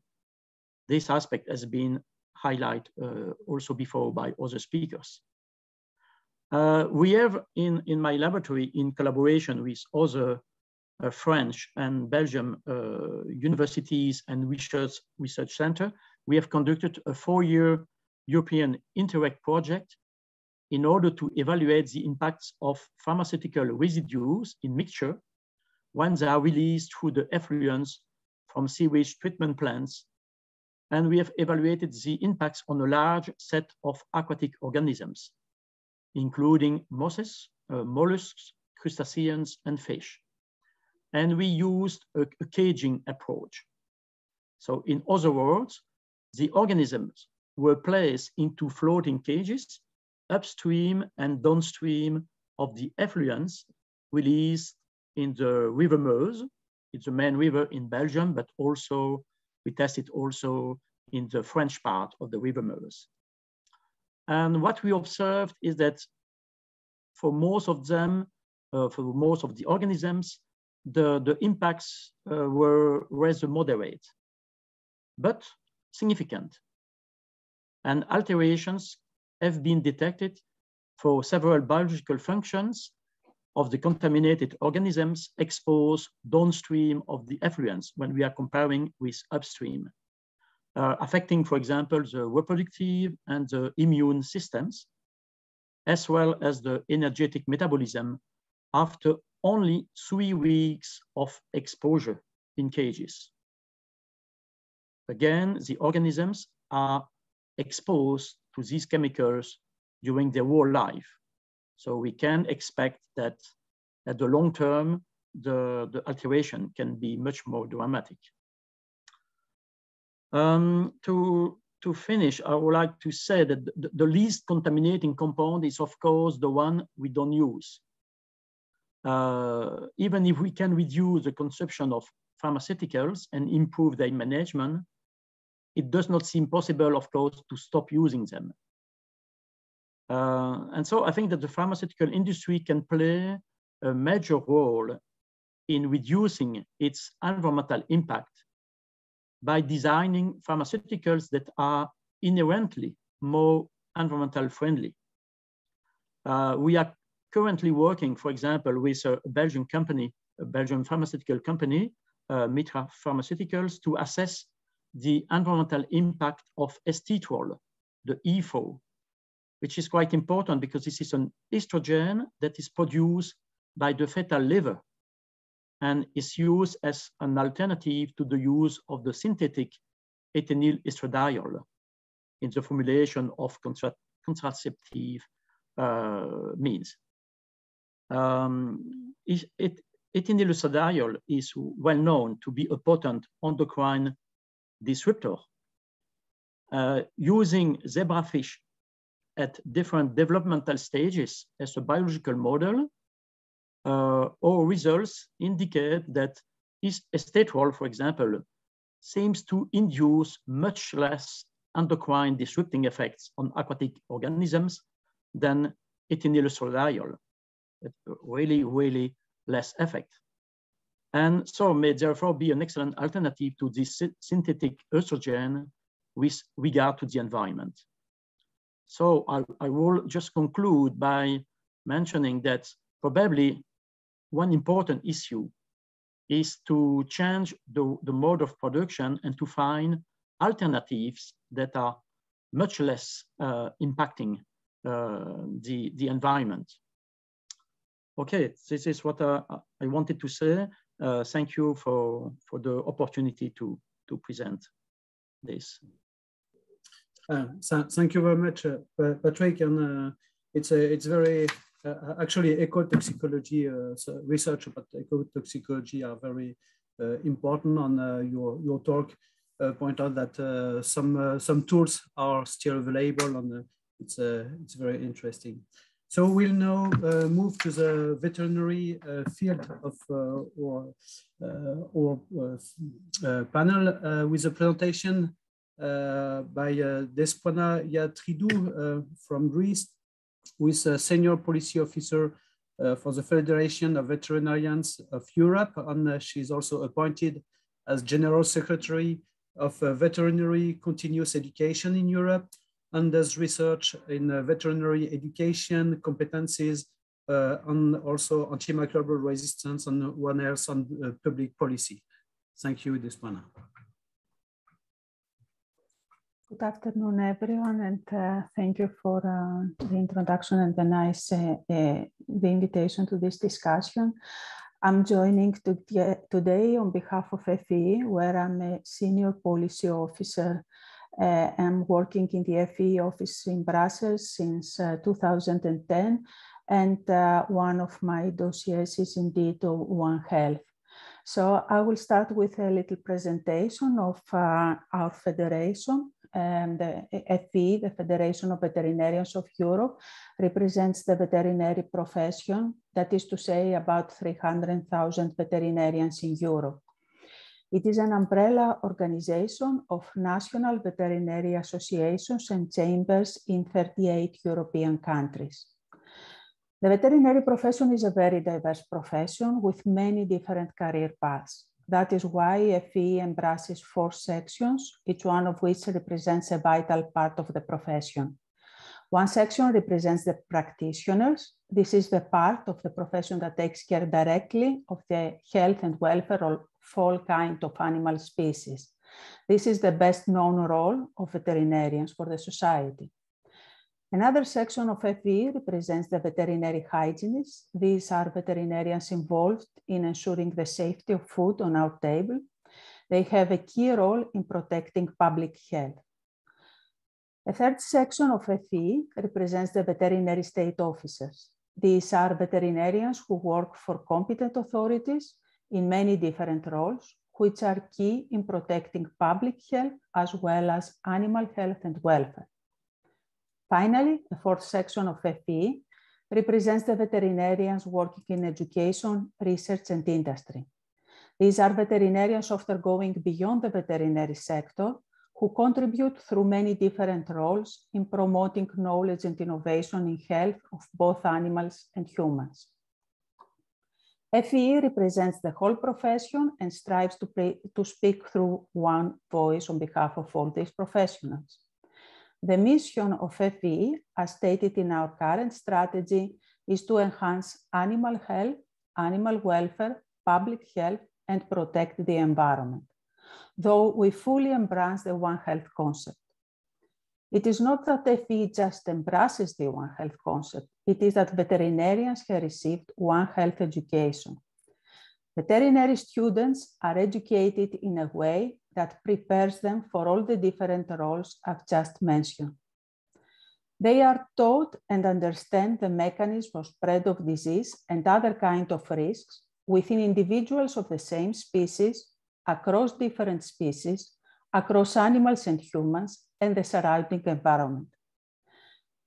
This aspect has been highlighted uh, also before by other speakers. Uh, we have in, in my laboratory, in collaboration with other uh, French and Belgium uh, universities and research, research center, we have conducted a four-year European Interreg project in order to evaluate the impacts of pharmaceutical residues in mixture when they are released through the effluents from sewage treatment plants. And we have evaluated the impacts on a large set of aquatic organisms, including mosses, uh, mollusks, crustaceans, and fish. And we used a, a caging approach. So in other words, the organisms were placed into floating cages upstream and downstream of the effluents released in the River Meuse. It's the main river in Belgium, but also we tested also in the French part of the River Meuse. And what we observed is that for most of them, uh, for most of the organisms, the, the impacts uh, were rather moderate, but significant. And alterations have been detected for several biological functions of the contaminated organisms exposed downstream of the effluents when we are comparing with upstream, uh, affecting, for example, the reproductive and the immune systems, as well as the energetic metabolism after only three weeks of exposure in cages. Again, the organisms are exposed to these chemicals during their whole life. So we can expect that at the long term, the, the alteration can be much more dramatic. Um, to, to finish, I would like to say that the, the, least contaminating compound is of course the one we don't use. Uh, even if we can reduce the consumption of pharmaceuticals and improve their management, it does not seem possible, of course, to stop using them. Uh, and so I think that the pharmaceutical industry can play a major role in reducing its environmental impact by designing pharmaceuticals that are inherently more environmental friendly. Uh, we are currently working, for example, with a Belgian company, a Belgian pharmaceutical company, uh, Mithra Pharmaceuticals, to assess the environmental impact of estetrol, the E4, which is quite important because this is an estrogen that is produced by the fetal liver and is used as an alternative to the use of the synthetic ethinyl estradiol in the formulation of contra contraceptive uh, means. Um, it, it, ethinyl estradiol is well known to be a potent endocrine disruptor. Uh, using zebrafish at different developmental stages as a biological model, uh, our results indicate that this estetrol, for example, seems to induce much less endocrine disrupting effects on aquatic organisms than ethinylestradiol. Really, really less effect and so may therefore be an excellent alternative to this synthetic estrogen with regard to the environment. So I, I will just conclude by mentioning that probably one important issue is to change the, the mode of production and to find alternatives that are much less uh, impacting uh, the, the environment. Okay, this is what uh, I wanted to say. Uh, thank you for, for the opportunity to, to present this. Uh, thank you very much, uh, Patrick. And uh, it's a, it's very uh, actually ecotoxicology uh, so research about ecotoxicology are very important on your your talk. uh, point out that uh, some uh, some tools are still available and it's it's very interesting. So we'll now move to the veterinary field of our, our panel with a presentation by Despoina Iatridou from Greece, who is a senior policy officer uh, for the Federation of Veterinarians of Europe, and uh, she's also appointed as General Secretary of uh, veterinary continuous education in Europe and does research in uh, veterinary education competencies uh, and also antimicrobial resistance and One Health on uh, public policy. Thank you, Despoina. Good afternoon, everyone, and uh, thank you for uh, the introduction and the nice uh, the invitation to this discussion. I'm joining to, today on behalf of FVE, where I'm a senior policy officer. Uh, I'm working in the FVE office in Brussels since uh, 2010, and uh, one of my dossiers is indeed One Health. So I will start with a little presentation of uh, our federation um, the FVE, the Federation of Veterinarians of Europe, represents the veterinary profession, that is to say about 300,000 veterinarians in Europe. It is an umbrella organization of national veterinary associations and chambers in 38 European countries. The veterinary profession is a very diverse profession with many different career paths. That is why FVE embraces four sections, each one of which represents a vital part of the profession. One section represents the practitioners. This is the part of the profession that takes care directly of the health and welfare of all kinds of animal species. This is the best known role of veterinarians for the society. Another section of FVE represents the veterinary hygienists. These are veterinarians involved in ensuring the safety of food on our table. They have a key role in protecting public health. A third section of FVE represents the veterinary state officers. These are veterinarians who work for competent authorities in many different roles, which are key in protecting public health as well as animal health and welfare. Finally, the fourth section of FVE represents the veterinarians working in education, research, and industry. These are veterinarians often going beyond the veterinary sector who contribute through many different roles in promoting knowledge and innovation in health of both animals and humans. FVE represents the whole profession and strives to, to speak through one voice on behalf of all these professionals. The mission of FVE, as stated in our current strategy, is to enhance animal health, animal welfare, public health, and protect the environment, though we fully embrace the One Health concept. It is not that FVE just embraces the One Health concept, it is that veterinarians have received One Health education. Veterinary students are educated in a way that prepares them for all the different roles I've just mentioned. They are taught and understand the mechanism of spread of disease and other kind of risks within individuals of the same species, across different species, across animals and humans, and the surrounding environment.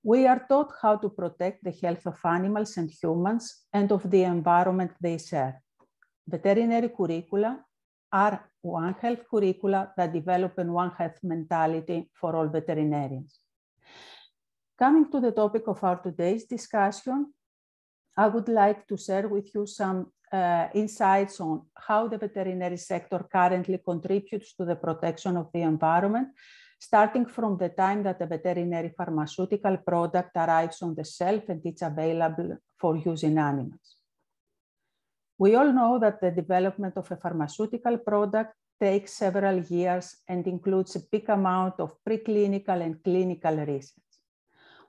We are taught how to protect the health of animals and humans and of the environment they share. Veterinary curricula are One Health curricula that develop a One Health mentality for all veterinarians. Coming to the topic of our today's discussion, I would like to share with you some uh, insights on how the veterinary sector currently contributes to the protection of the environment, starting from the time that a veterinary pharmaceutical product arrives on the shelf and it's available for use in animals. We all know that the development of a pharmaceutical product takes several years and includes a big amount of preclinical and clinical research.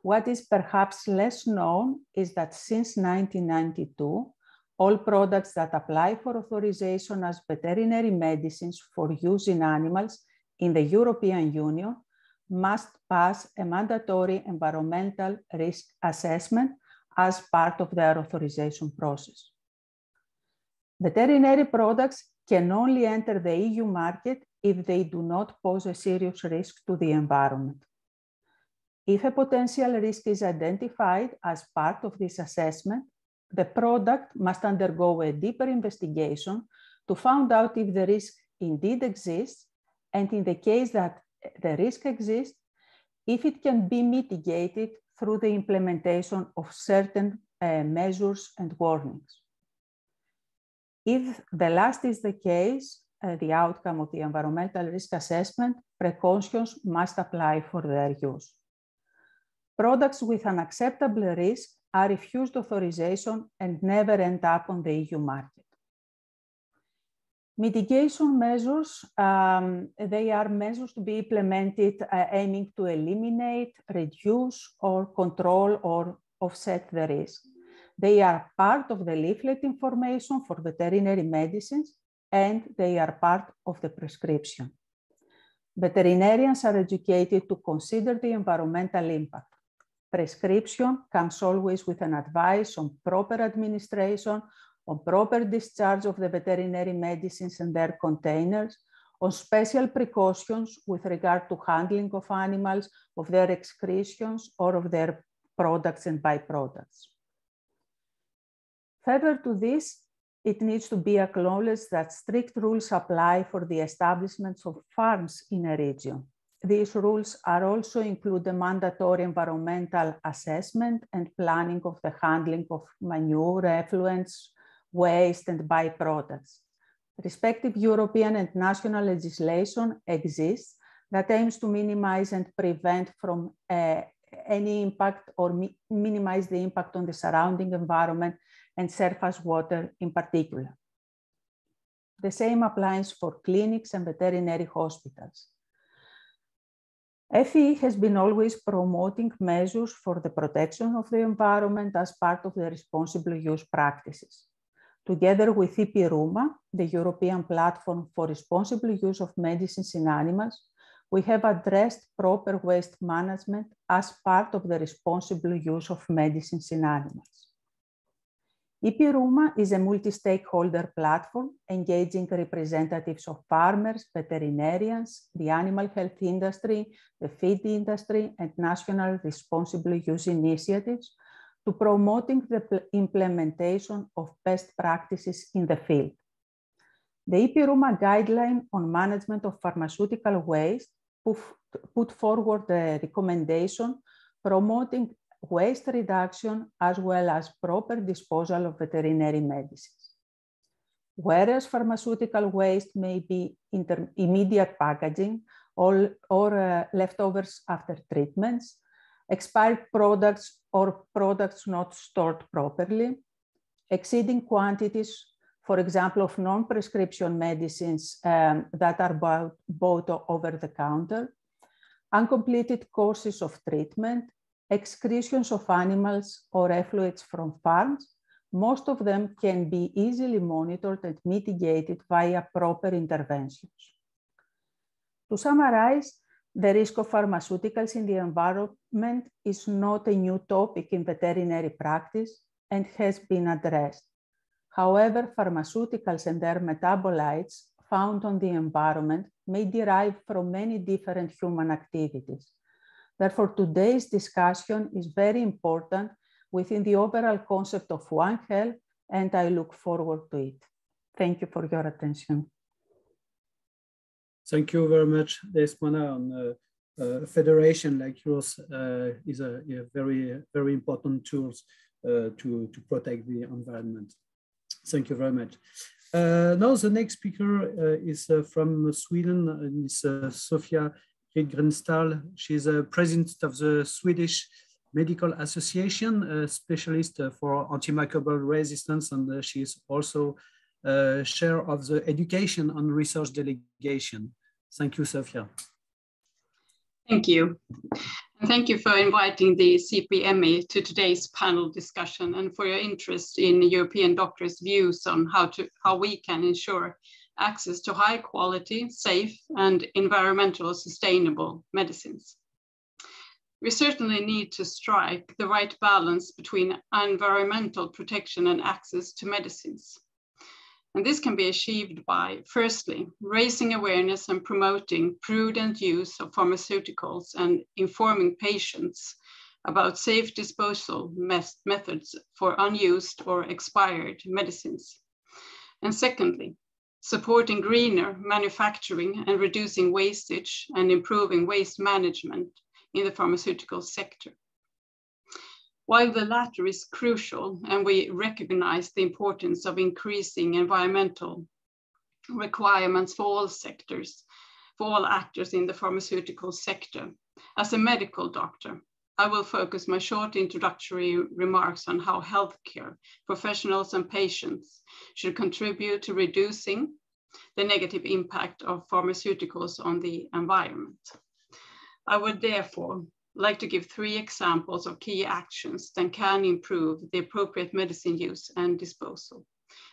What is perhaps less known is that since 1992, all products that apply for authorization as veterinary medicines for use in animals in the European Union must pass a mandatory environmental risk assessment as part of their authorization process. Veterinary products can only enter the EU market if they do not pose a serious risk to the environment. If a potential risk is identified as part of this assessment, the product must undergo a deeper investigation to find out if the risk indeed exists, and in the case that the risk exists, if it can be mitigated through the implementation of certain uh, measures and warnings. If the last is the case, uh, the outcome of the environmental risk assessment, precautions must apply for their use. Products with an acceptable risk are refused authorization and never end up on the EU market. Mitigation measures, um, they are measures to be implemented uh, aiming to eliminate, reduce, or control or offset the risk. They are part of the leaflet information for veterinary medicines and they are part of the prescription. Veterinarians are educated to consider the environmental impact. Prescription comes always with an advice on proper administration, on proper discharge of the veterinary medicines and their containers, on special precautions with regard to handling of animals, of their excretions, or of their products and byproducts. Further to this, it needs to be acknowledged that strict rules apply for the establishments of farms in a region. These rules are also include the mandatory environmental assessment and planning of the handling of manure, effluents, waste, and byproducts. Respective European and national legislation exists that aims to minimize and prevent from uh, any impact or mi minimize the impact on the surrounding environment and surface water in particular. The same applies for clinics and veterinary hospitals. FVE has been always promoting measures for the protection of the environment as part of the responsible use practices. Together with EPRUMA, the European Platform for Responsible Use of Medicines in Animals, we have addressed proper waste management as part of the responsible use of medicines in animals. EPRUMA is a multi-stakeholder platform engaging representatives of farmers, veterinarians, the animal health industry, the feed industry, and national responsible use initiatives to promoting the implementation of best practices in the field. The EPRUMA guideline on management of pharmaceutical waste put forward a recommendation promoting waste reduction as well as proper disposal of veterinary medicines. Whereas pharmaceutical waste may be immediate packaging or, or uh, leftovers after treatments, expired products or products not stored properly, exceeding quantities, for example, of non-prescription medicines um, that are bought, bought over the counter, uncompleted courses of treatment, excretions of animals or effluents from farms, most of them can be easily monitored and mitigated via proper interventions. To summarize, the risk of pharmaceuticals in the environment is not a new topic in veterinary practice and has been addressed. However, pharmaceuticals and their metabolites found on the environment may derive from many different human activities. Therefore, today's discussion is very important within the overall concept of One Health, and I look forward to it. Thank you for your attention. Thank you very much, Despoina. And, uh, uh, federation like yours uh, is a, a, very, very important tool uh, to, to protect the environment. Thank you very much. Uh, now the next speaker uh, is from Sweden, and it's Sofia Grenstall. She's a president of the Swedish Medical Association, a specialist for antimicrobial resistance, and uh, she's also uh, chair of the Education and Research Delegation. Thank you, Sofia. Thank you. And thank you for inviting the CPME to today's panel discussion and for your interest in European doctors' views on how, to, how we can ensure access to high quality, safe, and environmental sustainable medicines. We certainly need to strike the right balance between environmental protection and access to medicines. And this can be achieved by, firstly, raising awareness and promoting prudent use of pharmaceuticals and informing patients about safe disposal methods for unused or expired medicines. And secondly, supporting greener manufacturing and reducing wastage and improving waste management in the pharmaceutical sector. While the latter is crucial and we recognize the importance of increasing environmental requirements for all sectors, for all actors in the pharmaceutical sector, as a medical doctor, I will focus my short introductory remarks on how healthcare professionals and patients should contribute to reducing the negative impact of pharmaceuticals on the environment. I would therefore like to give three examples of key actions that can improve the appropriate medicine use and disposal,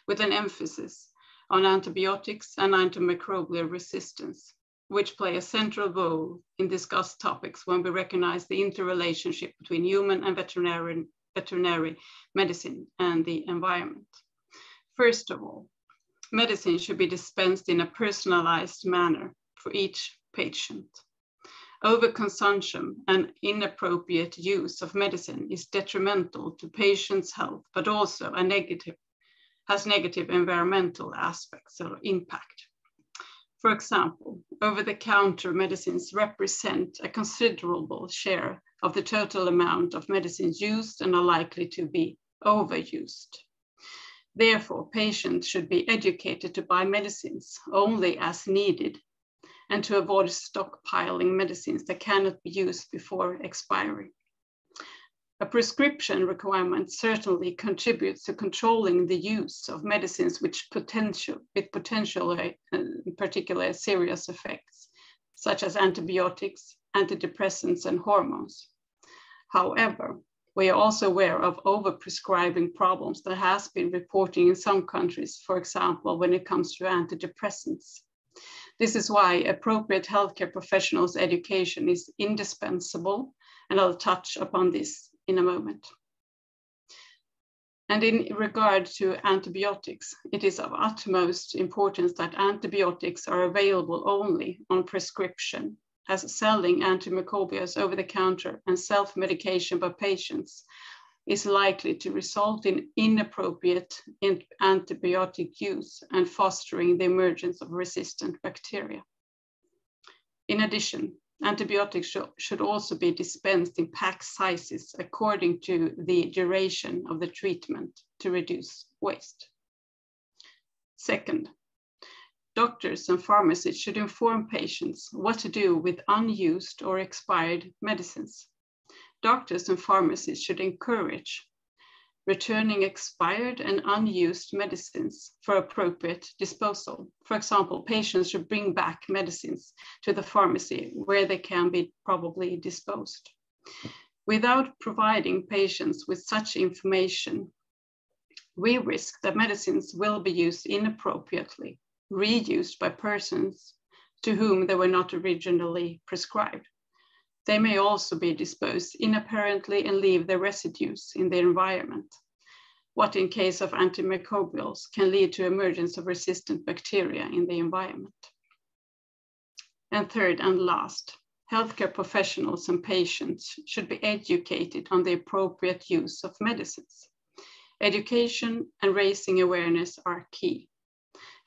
with an emphasis on antibiotics and antimicrobial resistance which play a central role in discussed topics when we recognize the interrelationship between human and veterinary, veterinary medicine and the environment. First of all, medicine should be dispensed in a personalized manner for each patient. Overconsumption and inappropriate use of medicine is detrimental to patients' health, but also a negative, has negative environmental aspects or impact. For example, over-the-counter medicines represent a considerable share of the total amount of medicines used and are likely to be overused. Therefore, patients should be educated to buy medicines only as needed and to avoid stockpiling medicines that cannot be used before expiry. A prescription requirement certainly contributes to controlling the use of medicines which potential, with potential, uh, particular serious effects, such as antibiotics, antidepressants, and hormones. However, we are also aware of overprescribing problems that has been reporting in some countries, for example, when it comes to antidepressants. This is why appropriate healthcare professionals' education is indispensable, and I'll touch upon this in a moment. And in regard to antibiotics, it is of utmost importance that antibiotics are available only on prescription, as selling antimicrobials over the counter and self-medication by patients is likely to result in inappropriate antibiotic use and fostering the emergence of resistant bacteria. In addition, Antibiotics sh should also be dispensed in pack sizes according to the duration of the treatment to reduce waste. Second, doctors and pharmacists should inform patients what to do with unused or expired medicines. Doctors and pharmacists should encourage returning expired and unused medicines for appropriate disposal. For example, patients should bring back medicines to the pharmacy where they can be probably disposed. Without providing patients with such information, we risk that medicines will be used inappropriately, reused by persons to whom they were not originally prescribed. They may also be disposed inapparently and leave their residues in the environment. What in case of antimicrobials can lead to emergence of resistant bacteria in the environment. And third and last, healthcare professionals and patients should be educated on the appropriate use of medicines. Education and raising awareness are key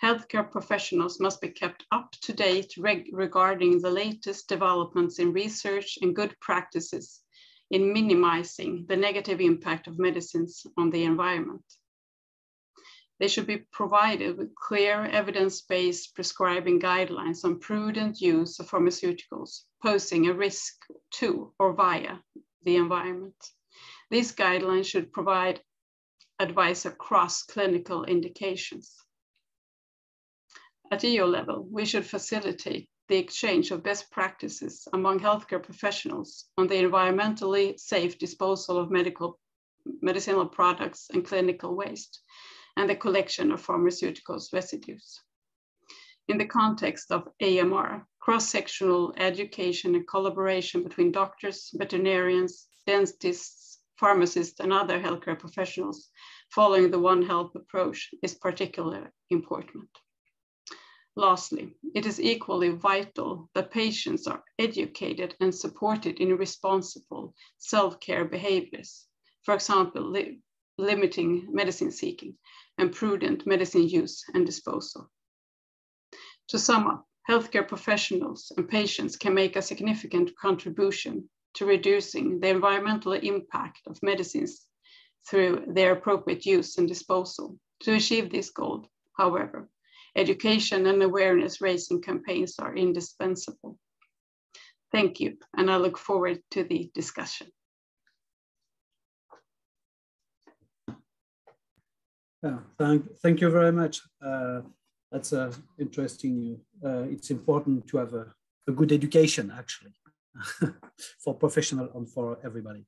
healthcare professionals must be kept up to date reg regarding the latest developments in research and good practices in minimizing the negative impact of medicines on the environment. They should be provided with clear evidence-based prescribing guidelines on prudent use of pharmaceuticals, posing a risk to or via the environment. These guidelines should provide advice across clinical indications. At EU level, we should facilitate the exchange of best practices among healthcare professionals on the environmentally safe disposal of medical, medicinal products and clinical waste, and the collection of pharmaceuticals residues. In the context of AMR, cross-sectional education and collaboration between doctors, veterinarians, dentists, pharmacists, and other healthcare professionals following the One Health approach is particularly important. Lastly, it is equally vital that patients are educated and supported in responsible self-care behaviors. For example, li limiting medicine seeking and prudent medicine use and disposal. To sum up, healthcare professionals and patients can make a significant contribution to reducing the environmental impact of medicines through their appropriate use and disposal. To achieve this goal, however, education and awareness raising campaigns are indispensable. Thank you, and I look forward to the discussion. Yeah, thank, thank you very much. Uh, that's uh, interesting. Uh, it's important to have a, a good education, actually, (laughs) for professional and for everybody.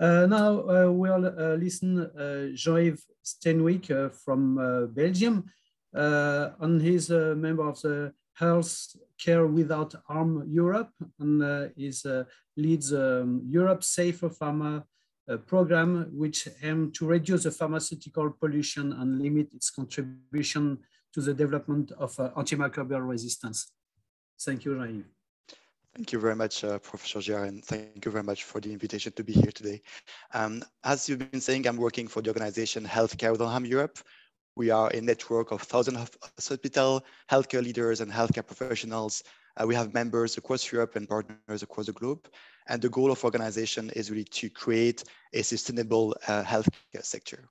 Uh, now uh, we'll uh, listen Jean-Yves Stenuick from Belgium. And he's a member of the Health Care Without Harm Europe and uh, is uh, leads um, Europe Safer Pharma uh, program, which aims to reduce the pharmaceutical pollution and limit its contribution to the development of antimicrobial resistance. Thank you, Raif. Thank you very much, uh, Professor Giard, and thank you very much for the invitation to be here today. Um, as you've been saying, I'm working for the organization Healthcare Without Harm Europe. We are a network of thousands of hospital, healthcare leaders, and healthcare professionals. Uh, we have members across Europe and partners across the globe. And the goal of organization is really to create a sustainable uh, healthcare sector,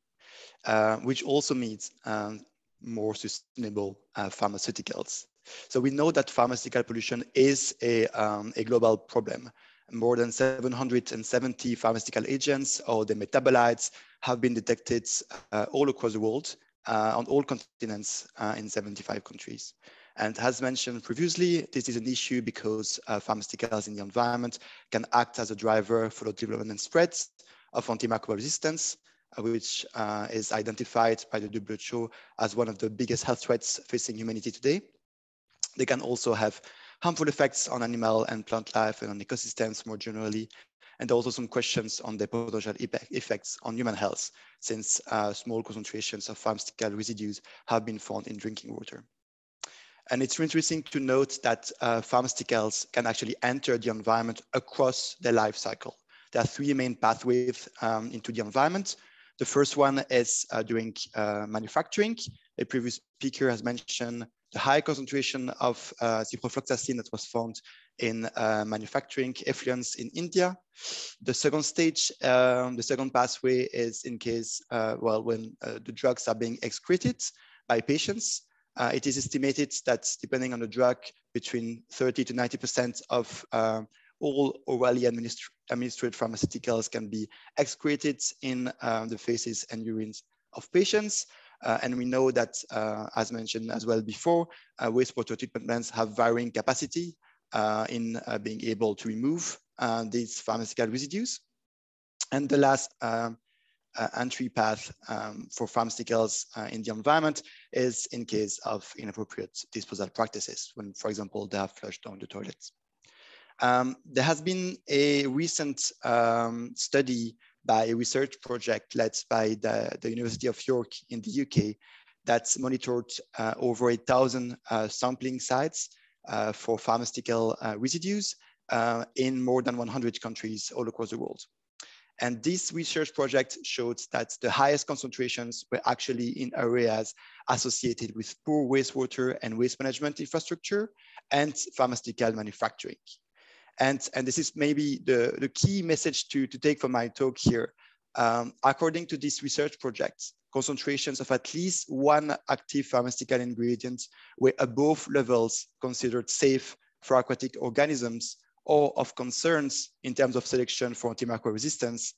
uh, which also means um, more sustainable uh, pharmaceuticals. So we know that pharmaceutical pollution is a, um, a global problem. More than 770 pharmaceutical agents or the metabolites have been detected uh, all across the world uh, on all continents uh, in 75 countries. And as mentioned previously, this is an issue because uh, pharmaceuticals in the environment can act as a driver for the development and spread of antimicrobial resistance, uh, which uh, is identified by the WHO as one of the biggest health threats facing humanity today. They can also have harmful effects on animal and plant life and on ecosystems more generally, and also some questions on the potential effects on human health, since uh, small concentrations of pharmaceutical residues have been found in drinking water. And it's interesting to note that uh, pharmaceuticals can actually enter the environment across the life cycle. There are three main pathways um, into the environment. The first one is uh, during uh, manufacturing. A previous speaker has mentioned the high concentration of uh, ciprofloxacin that was found in uh, manufacturing effluents in India. The second stage, um, the second pathway is in case, uh, well, when uh, the drugs are being excreted by patients. Uh, it is estimated that depending on the drug, between 30 to 90% of uh, all orally administ administered pharmaceuticals can be excreted in the feces and urines of patients. Uh, and we know that, uh, as mentioned as well before, uh, wastewater treatment plants have varying capacity in being able to remove these pharmaceutical residues. And the last um, uh, entry path um, for pharmaceuticals uh, in the environment is in case of inappropriate disposal practices, when, for example, they have flushed down the toilets. Um, there has been a recent um, study by a research project led by the, the University of York in the UK that's monitored uh, over a thousand uh, sampling sites uh, for pharmaceutical uh, residues uh, in more than 100 countries all across the world. And this research project showed that the highest concentrations were actually in areas associated with poor wastewater and waste management infrastructure and pharmaceutical manufacturing. And, and this is maybe the, the key message to, to take from my talk here. Um, according to this research project, concentrations of at least one active pharmaceutical ingredient were above levels considered safe for aquatic organisms or of concerns in terms of selection for antimicrobial resistance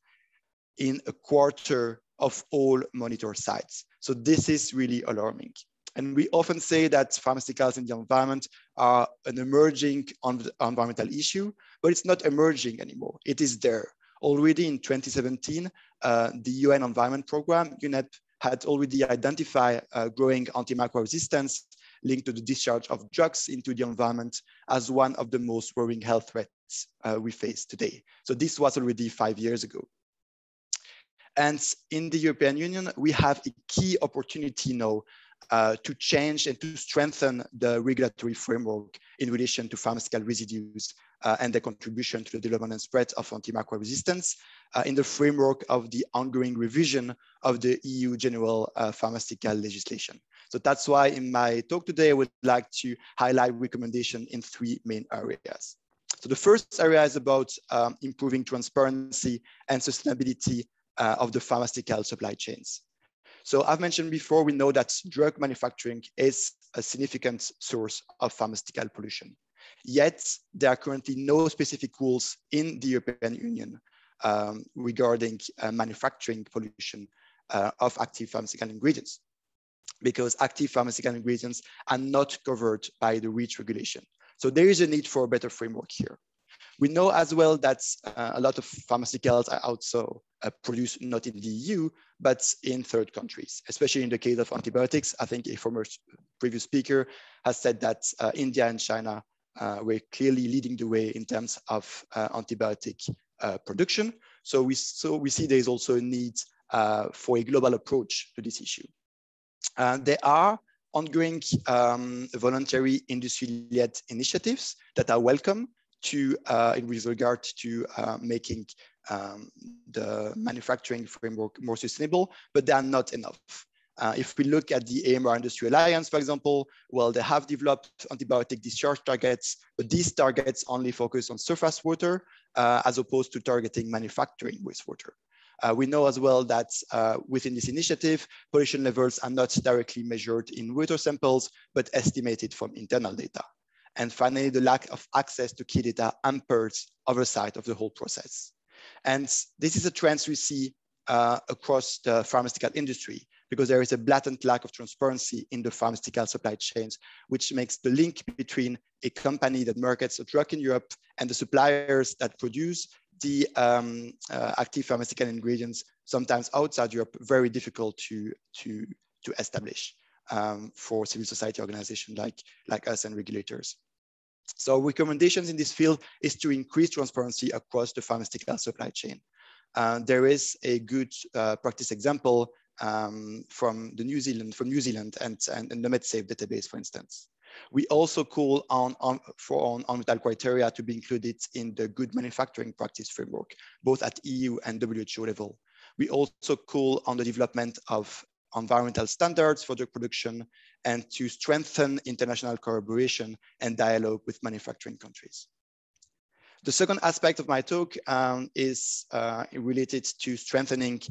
in a quarter of all monitor sites. So this is really alarming. And we often say that pharmaceuticals in the environment are an emerging environmental issue, but it's not emerging anymore. It is there. Already in 2017, uh, the UN Environment Programme, UNEP, had already identified uh, growing antimicrobial resistance linked to the discharge of drugs into the environment as one of the most worrying health threats uh, we face today. So this was already five years ago. And in the European Union, we have a key opportunity now uh, to change and to strengthen the regulatory framework in relation to pharmaceutical residues uh, and their contribution to the development and spread of antimicrobial resistance uh, in the framework of the ongoing revision of the EU general uh, pharmaceutical legislation. So that's why in my talk today, I would like to highlight recommendation in three main areas. So the first area is about um, improving transparency and sustainability uh, of the pharmaceutical supply chains. So I've mentioned before, we know that drug manufacturing is a significant source of pharmaceutical pollution. Yet there are currently no specific rules in the European Union um, regarding uh, manufacturing pollution uh, of active pharmaceutical ingredients because active pharmaceutical ingredients are not covered by the REACH regulation. So there is a need for a better framework here. We know as well that uh, a lot of pharmaceuticals are also uh, produced not in the EU, but in third countries, especially in the case of antibiotics. I think a former previous speaker has said that uh, India and China uh, were clearly leading the way in terms of uh, antibiotic uh, production. So we, so we see there's also a need for a global approach to this issue. there are ongoing um, voluntary industry-led initiatives that are welcome to uh, in with regard to uh, making um, the manufacturing framework more sustainable, but they are not enough. Uh, if we look at the AMR Industry Alliance, for example, well, they have developed antibiotic discharge targets, but these targets only focus on surface water uh, as opposed to targeting manufacturing wastewater. Uh, we know as well that uh, within this initiative, pollution levels are not directly measured in water samples, but estimated from internal data. And finally, the lack of access to key data hampers oversight of the whole process. And this is a trend we see uh, across the pharmaceutical industry because there is a blatant lack of transparency in the pharmaceutical supply chains, which makes the link between a company that markets a drug in Europe and the suppliers that produce the um, uh, active pharmaceutical ingredients, sometimes outside Europe, very difficult to, to, to establish um, for civil society organizations like, like us and regulators. So recommendations in this field is to increase transparency across the pharmaceutical supply chain. Uh, there is a good uh, practice example um, from the New Zealand, from New Zealand and, and, and the MedSafe database, for instance. We also call on, on for on, on criteria to be included in the good manufacturing practice framework, both at EU and WHO level. We also call on the development of environmental standards for drug production and to strengthen international collaboration and dialogue with manufacturing countries. The second aspect of my talk um, is uh, related to strengthening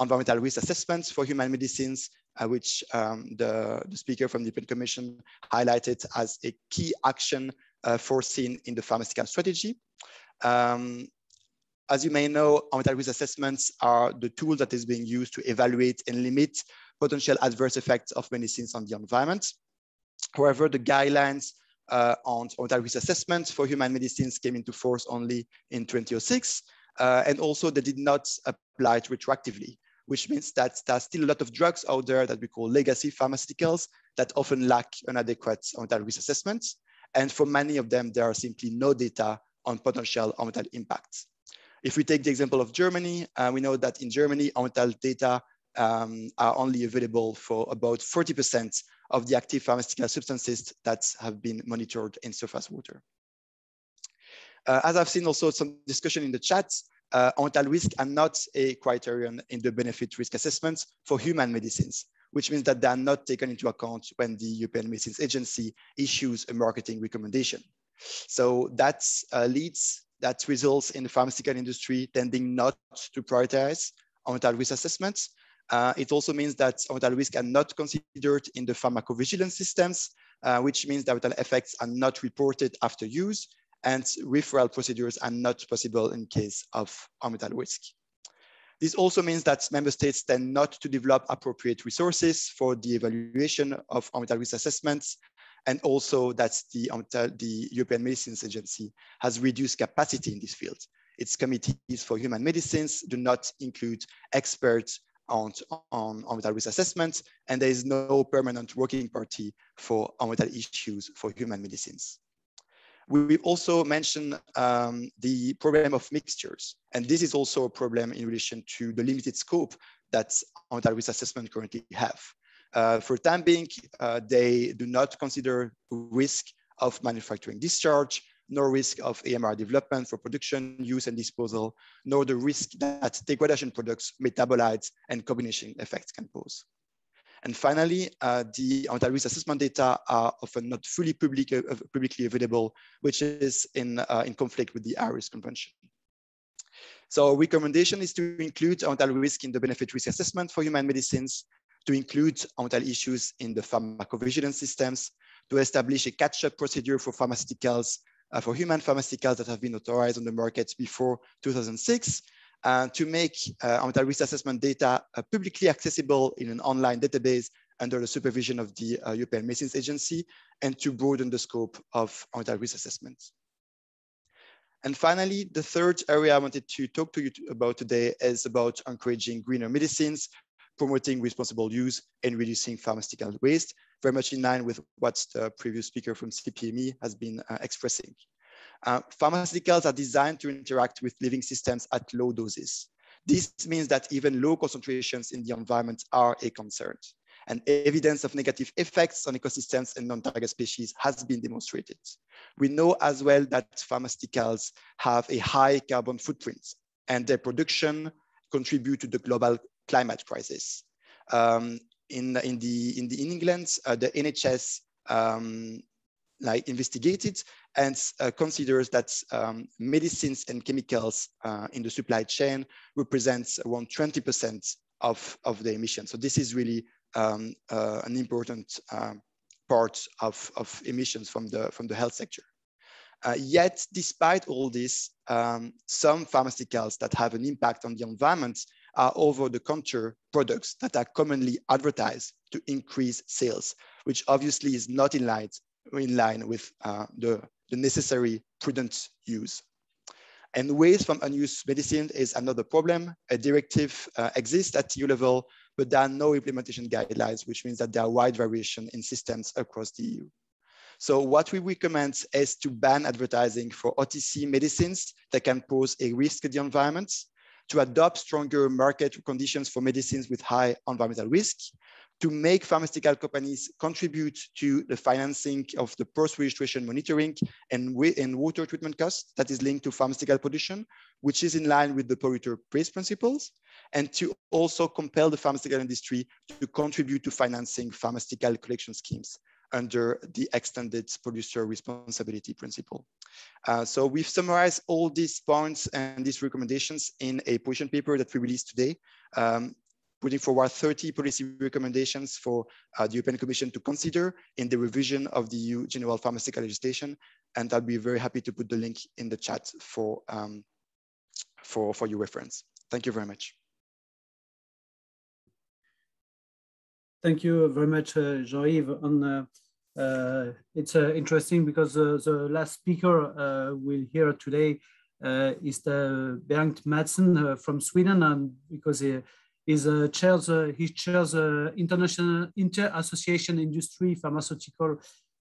environmental risk assessments for human medicines, uh, which um, the, the, speaker from the European Commission highlighted as a key action uh, foreseen in the pharmaceutical strategy. Um, as you may know, environmental risk assessments are the tool that is being used to evaluate and limit potential adverse effects of medicines on the environment. However, the guidelines uh, on environmental risk assessments for human medicines came into force only in 2006, uh, and also they did not apply it retroactively, which means that there's still a lot of drugs out there that we call legacy pharmaceuticals that often lack an adequate environmental risk assessment. And for many of them, there are simply no data on potential environmental impacts. If we take the example of Germany, uh, we know that in Germany, environmental data um, are only available for about 40% of the active pharmaceutical substances that have been monitored in surface water. Uh, as I've seen also some discussion in the chat, uh, risk are not a criterion in the benefit risk assessments for human medicines, which means that they are not taken into account when the European Medicines Agency issues a marketing recommendation. So that uh, leads, that results in the pharmaceutical industry tending not to prioritize environmental risk assessments, uh, it also means that environmental risks are not considered in the pharmacovigilance systems, uh, which means that environmental effects are not reported after use and referral procedures are not possible in case of environmental risk. This also means that member states tend not to develop appropriate resources for the evaluation of environmental risk assessments, and also that the, the European Medicines Agency has reduced capacity in this field. Its committees for human medicines do not include experts on, on environmental risk assessment, and there is no permanent working party for environmental issues for human medicines. We also mentioned um, the problem of mixtures. And this is also a problem in relation to the limited scope that environmental risk assessment currently have. Uh, for time being, uh, they do not consider risk of manufacturing discharge, nor risk of AMR development for production, use, and disposal, nor the risk that degradation products, metabolites, and combination effects can pose. And finally, uh, the environmental risk assessment data are often not fully public, uh, publicly available, which is in, uh, in conflict with the Aarhus Convention. So our recommendation is to include environmental risk in the benefit risk assessment for human medicines, to include environmental issues in the pharmacovigilance systems, to establish a catch-up procedure for pharmaceuticals, uh, for human pharmaceuticals that have been authorized on the market before 2006, uh, to make uh, environmental risk assessment data uh, publicly accessible in an online database under the supervision of the uh, European Medicines Agency, and to broaden the scope of environmental risk assessments. And finally, the third area I wanted to talk to you about today is about encouraging greener medicines, promoting responsible use and reducing pharmaceutical waste, very much in line with what the previous speaker from CPME has been uh, expressing. Uh, pharmaceuticals are designed to interact with living systems at low doses. This means that even low concentrations in the environment are a concern. And evidence of negative effects on ecosystems and non-target species has been demonstrated. We know as well that pharmaceuticals have a high carbon footprint and their production contribute to the global climate crisis. Um, in, in, the, in, the, in England, uh, the NHS um, like investigated and uh, considers that um, medicines and chemicals uh, in the supply chain represents around 20% of, of the emissions. So this is really um, uh, an important um, part of, of emissions from the, from the health sector. Uh, yet, despite all this, um, some pharmaceuticals that have an impact on the environment are over-the-counter products that are commonly advertised to increase sales, which obviously is not in line, in line with uh, the, the necessary prudent use. And waste from unused medicine is another problem. A directive uh, exists at EU level, but there are no implementation guidelines, which means that there are wide variation in systems across the EU. So what we recommend is to ban advertising for OTC medicines that can pose a risk to the environment, to adopt stronger market conditions for medicines with high environmental risk, to make pharmaceutical companies contribute to the financing of the post-registration monitoring and, and water treatment costs that is linked to pharmaceutical pollution, which is in line with the polluter pays principles, and to also compel the pharmaceutical industry to contribute to financing pharmaceutical collection schemes under the extended producer responsibility principle. Uh, so we've summarized all these points and these recommendations in a position paper that we released today, um, putting forward 30 policy recommendations for uh, the European Commission to consider in the revision of the EU general pharmaceutical legislation. And I'll be very happy to put the link in the chat for, um, for, for your reference. Thank you very much. Thank you very much, uh, Jean-Yves. Uh, uh, it's uh, interesting because uh, the last speaker uh, we'll hear today uh, is the Bengt Mattson from Sweden, and because he is chairs he chairs international inter association industry pharmaceutical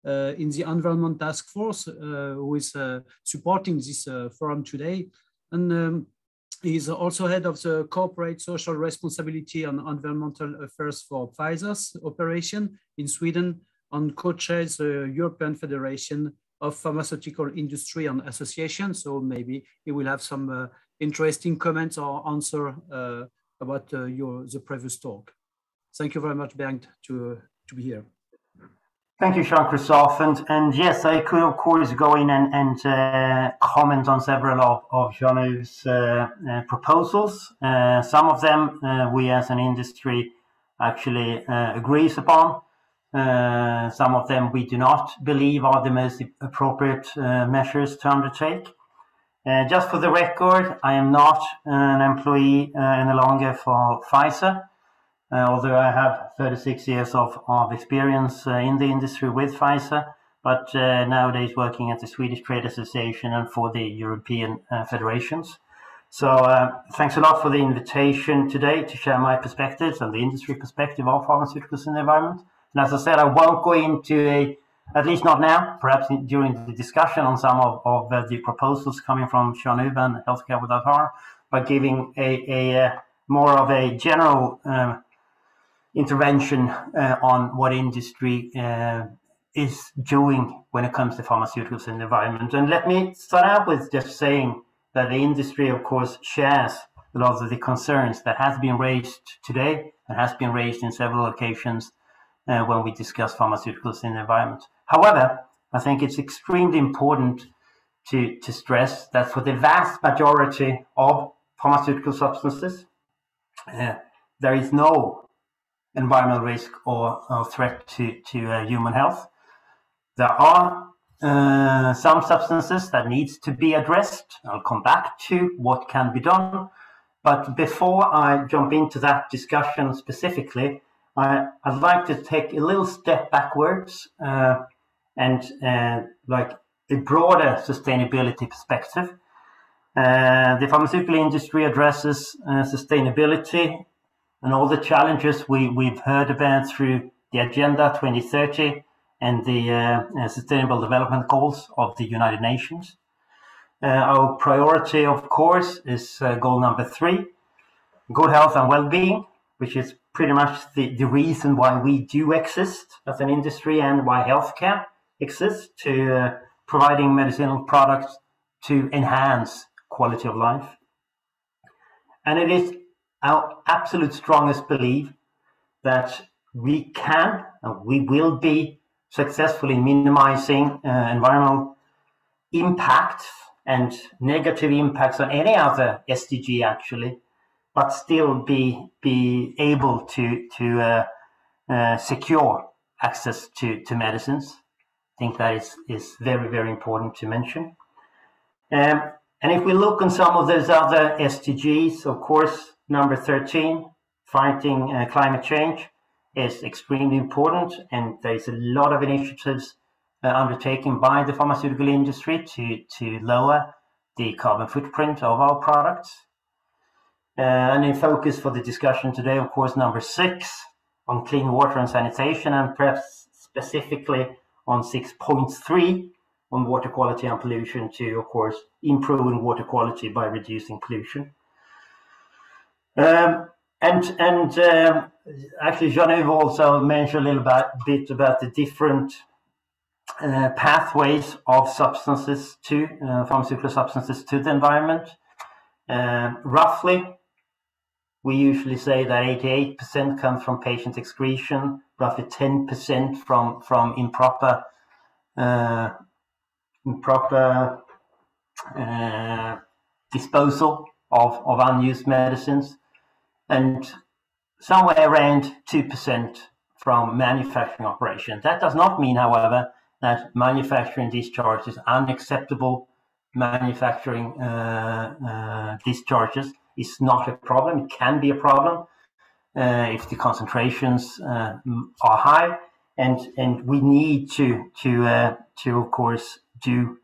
in the environment task force, who is supporting this forum today, and. Um, He's also head of the corporate social responsibility and environmental affairs for Pfizer's operation in Sweden and co-chairs the European Federation of Pharmaceutical Industry and Association. So maybe he will have some uh, interesting comments or answer uh, about uh, your the previous talk. Thank you very much, Bengt, to, to be here. Thank you, Jean-Christophe. And, and yes, I could, of course, go in and, and uh, comment on several of, of Jean-Yves' uh, uh, proposals. Uh, some of them uh, we as an industry actually uh, agrees upon. Some of them we do not believe are the most appropriate measures to undertake. just for the record, I am not an employee any longer for Pfizer. Uh, although I have 36 years of, of experience uh, in the industry with Pfizer, but uh, nowadays working at the Swedish Trade Association and for the European federations. So thanks a lot for the invitation today to share my perspectives and the industry perspective of pharmaceuticals in the environment. And as I said, I won't go into a at least not now, perhaps during the discussion on some of, of uh, the proposals coming from Jean-Yves and Healthcare Without Harm, by giving a, a, uh, more of a general uh, intervention uh, on what industry uh, is doing when it comes to pharmaceuticals and environment. And let me start out with just saying that the industry, of course, shares a lot of the concerns that has been raised today and has been raised in several occasions uh, when we discuss pharmaceuticals in the environment. However, I think it's extremely important to, to stress that for the vast majority of pharmaceutical substances, uh, there is no environmental risk or, or threat to, to uh, human health. There are uh, some substances that needs to be addressed. I'll come back to what can be done. But before I jump into that discussion specifically, I, would like to take a little step backwards uh, and uh, like a broader sustainability perspective. Uh, the pharmaceutical industry addresses uh, sustainability and all the challenges we, we've heard about through the Agenda 2030 and the uh, uh, Sustainable Development Goals of the United Nations. our priority, of course, is goal number three, good health and well-being, which is pretty much the, the reason why we do exist as an industry and why healthcare exists to uh, providing medicinal products to enhance quality of life. And it is our absolute strongest belief that we can and we will be successful in minimizing uh, environmental impacts and negative impacts on any other SDG actually but still be be able to to uh, uh, secure access to to medicines. I think that is is very very important to mention. Um, and if we look on some of those other SDGs, of course, number 13, fighting uh, climate change, is extremely important, and there's a lot of initiatives uh, undertaken by the pharmaceutical industry to to lower the carbon footprint of our products. Uh, and in focus for the discussion today, of course, number six on clean water and sanitation, and perhaps specifically on 6.3 on water quality and pollution to, of course, improving water quality by reducing pollution. Um, and and um, actually, Jean-Yves also mentioned a little bit, bit about the different uh, pathways of substances to uh, pharmaceutical substances to the environment. Uh, roughly, we usually say that 88% comes from patient excretion, roughly 10% from from improper uh, improper uh, disposal of, of unused medicines, and somewhere around 2% from manufacturing operation. That does not mean, however, that manufacturing discharges unacceptable manufacturing uh, uh discharges is not a problem. It can be a problem uh, if the concentrations uh, are high, and and we need to to uh, to of course do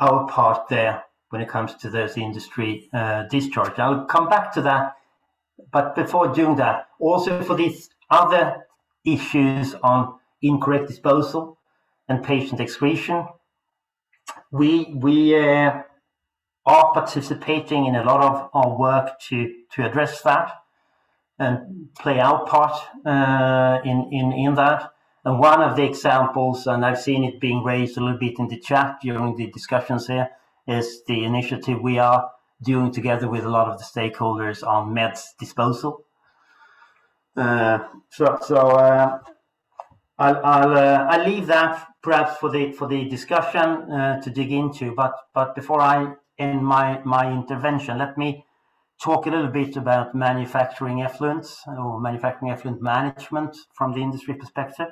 our part there when it comes to those industry uh, discharge. I'll come back to that, but before doing that, also for these other issues on incorrect disposal and patient excretion, we we uh, are participating in a lot of our work to, to address that and play our part uh, in, in, in that. And one of the examples, and I've seen it being raised a little bit in the chat during the discussions here, is the initiative we are doing together with a lot of the stakeholders on meds disposal. Uh, so, so uh, I'll I'll, uh, I'll leave that perhaps for the for the discussion uh, to dig into. But but before I in my, my intervention. Let me talk a little bit about manufacturing effluents or manufacturing effluent management from the industry perspective.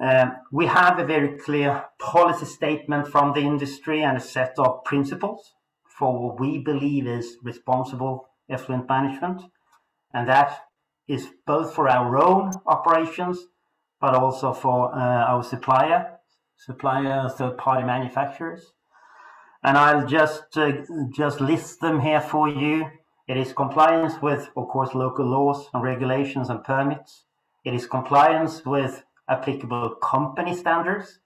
Um, we have a very clear policy statement from the industry and a set of principles for what we believe is responsible effluent management. And that is both for our own operations, but also for uh, our supplier, supplier, third party manufacturers and I'll just uh, just list them here for you. It is compliance with, of course, local laws and regulations and permits. It is compliance with applicable company standards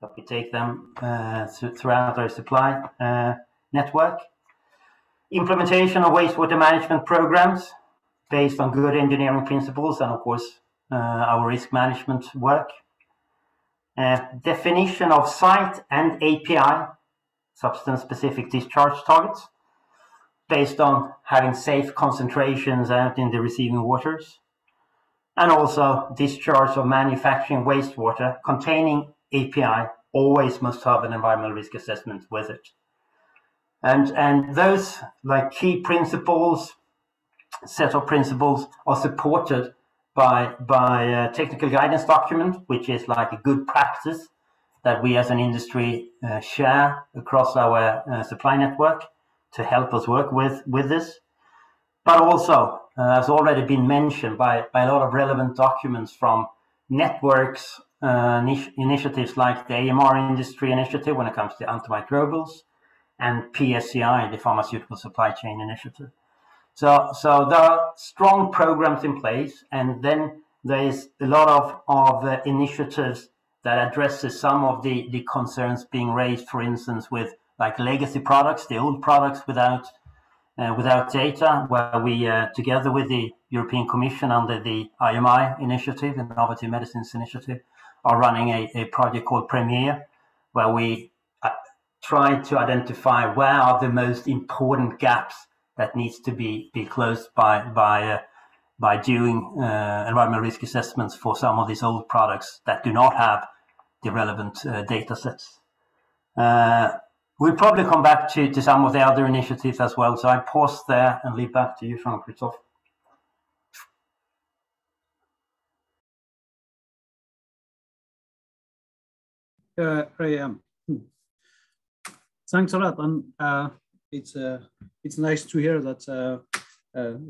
that we take them uh, throughout our supply uh, network. Implementation of wastewater management programs based on good engineering principles and of course uh, our risk management work. Uh, definition of site and API, substance specific discharge targets, based on having safe concentrations out in the receiving waters. And also discharge of manufacturing wastewater containing API always must have an environmental risk assessment with it. And, and those like key principles, set of principles are supported by, by a technical guidance document, which is like a good practice that we as an industry uh, share across our uh, supply network to help us work with, with this. But also, uh, has already been mentioned by, by a lot of relevant documents from networks, uh, initiatives like the AMR industry initiative when it comes to antimicrobials and PSCI, the pharmaceutical supply chain initiative. So, so there are strong programs in place, and then there is a lot of, of uh, initiatives that addresses some of the, the concerns being raised, for instance, with like legacy products, the old products without uh, without data, where we, uh, together with the European Commission under the IMI initiative, Innovative Medicines Initiative, are running a, a project called Premier, where we uh, try to identify where are the most important gaps that needs to be, be closed by by uh, by doing uh, environmental risk assessments for some of these old products that do not have the relevant uh, data sets. We'll probably come back to, to some of the other initiatives as well. So I pause there and leave back to you, Jean-Christophe. Uh, um, thanks a lot, and uh, it's uh, it's nice to hear that uh, uh,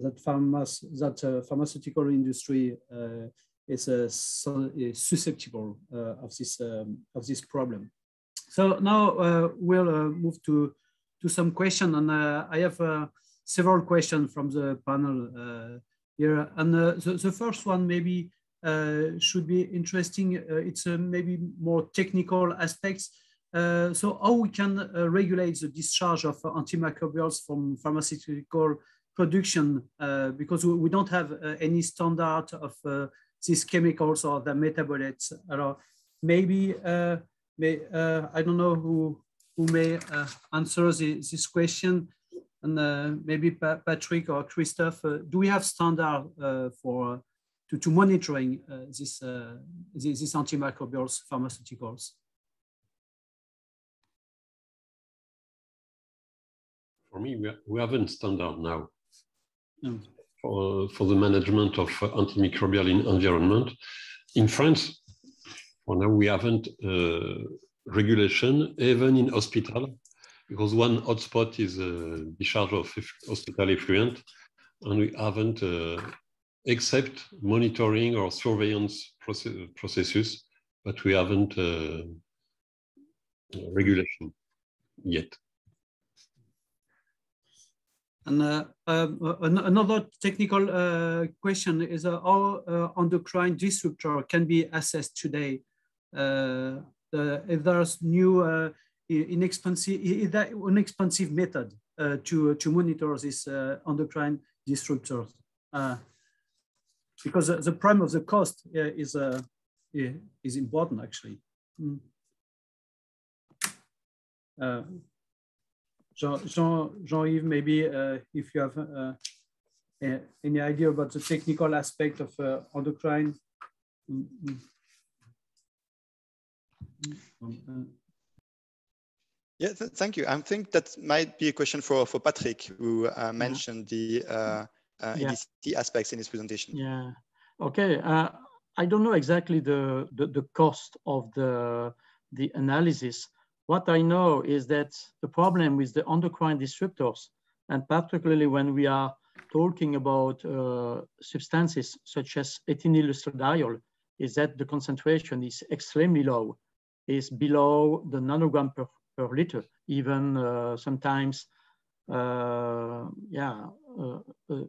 that pharma that uh, pharmaceutical industry uh, is, so, is susceptible of this um, of this problem. So now uh, we'll uh, move to, to some questions and uh, I have several questions from the panel here. And the, the first one maybe should be interesting. it's maybe more technical aspects. Uh, so how we can uh, regulate the discharge of antimicrobials from pharmaceutical production uh, because we, we, don't have any standard of these chemicals or the metabolites. maybe may uh, I don't know who who may uh, answer the, this question, and uh, maybe pa Patrick or Christophe. Uh, do we have standard uh, for to, to monitoring uh, this, this, this antimicrobials pharmaceuticals? For me, we, we haven't standard now. For, for the management of antimicrobial in environment. In France, for now, we haven't uh, regulation, even in hospital, because one hotspot is a discharge of hospital effluent, and we haven't, uh, except monitoring or surveillance process processes, but we haven't uh, regulation yet. And uh, uh, another technical uh, question is uh, how uh, endocrine disruptor can be assessed today uh, if there's new uh, inexpensive, inexpensive method uh, to, to monitor this endocrine disruptors. because the prime of the cost is, is important actually. Mm. Uh, Jean, Jean-Yves, maybe uh, if you have uh, any idea about the technical aspect of endocrine. Mm -hmm. Yeah, th thank you. I think that might be a question for, for Patrick, who uh, mentioned the uh, uh, yeah. Aspects in his presentation. Yeah, okay. Uh, I don't know exactly the, the, the, cost of the, the analysis. What I know is that the problem with the endocrine disruptors, and particularly when we are talking about uh, substances such as ethinyl estradiol, is that the concentration is extremely low is below the nanogram per, per liter, even uh, sometimes, uh, yeah, uh, uh,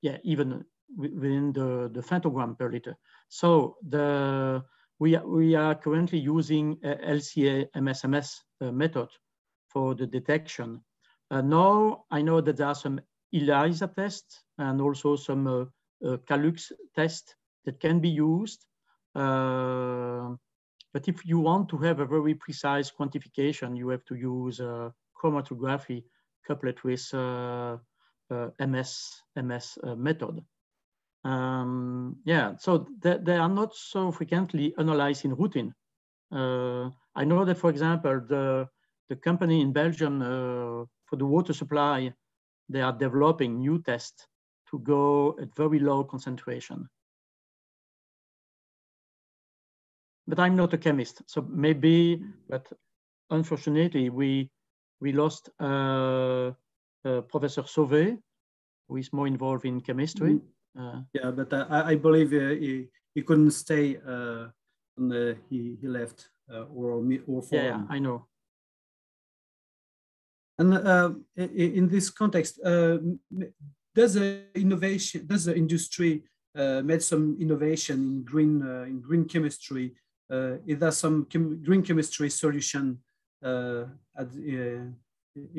yeah, even within the, the femtogram per liter. So the we, we are currently using LCA MSMS uh, method for the detection. Uh, now I know that there are some ELISA tests and also some uh, uh, CALUX tests that can be used. Uh, but if you want to have a very precise quantification, you have to use uh, chromatography coupled with MS, MS method. Um, yeah, so they, they, are not so frequently analyzed in routine. Uh, I know that, for example, the, the company in Belgium uh, for the water supply, they are developing new tests to go at very low concentration. But I'm not a chemist, so maybe, but unfortunately, we we lost uh, uh Professor Sauvé, who is more involved in chemistry. Mm -hmm yeah, but uh, I, I, believe uh, he, he couldn't stay and he, he left or, or yeah, yeah, I know. And uh, in this context, uh, does the innovation, does the industry uh, made some innovation in green in green chemistry? is there some chem green chemistry solution at, in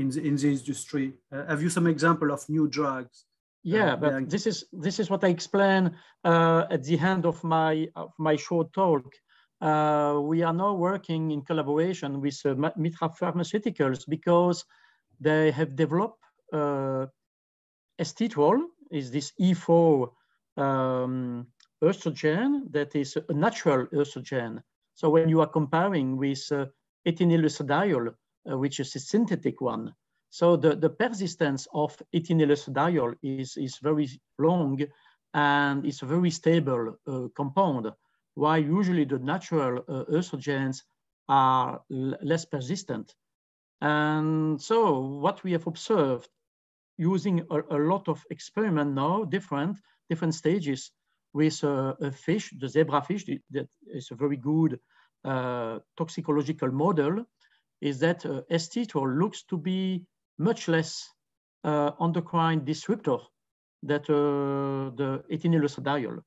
the, in the industry? have you some example of new drugs yeah, but yeah. this is this is what I explain uh, at the end of my of my short talk. Uh, we are now working in collaboration with uh, Mithra Pharmaceuticals because they have developed uh, estetrol, is this E4 um, estrogen that is a natural estrogen. So when you are comparing with uh, ethinylestradiol, uh, which is a synthetic one, so the, the persistence of ethinylestradiol is, is very long and it's a very stable uh, compound, while usually the natural uh, estrogens are less persistent. And so what we have observed using a, a lot of experiment now, different, different stages with uh, a fish, the zebrafish, that is a very good uh, toxicological model, is that uh, looks to be much less uh, endocrine disruptor than uh, the ethinylestradiol.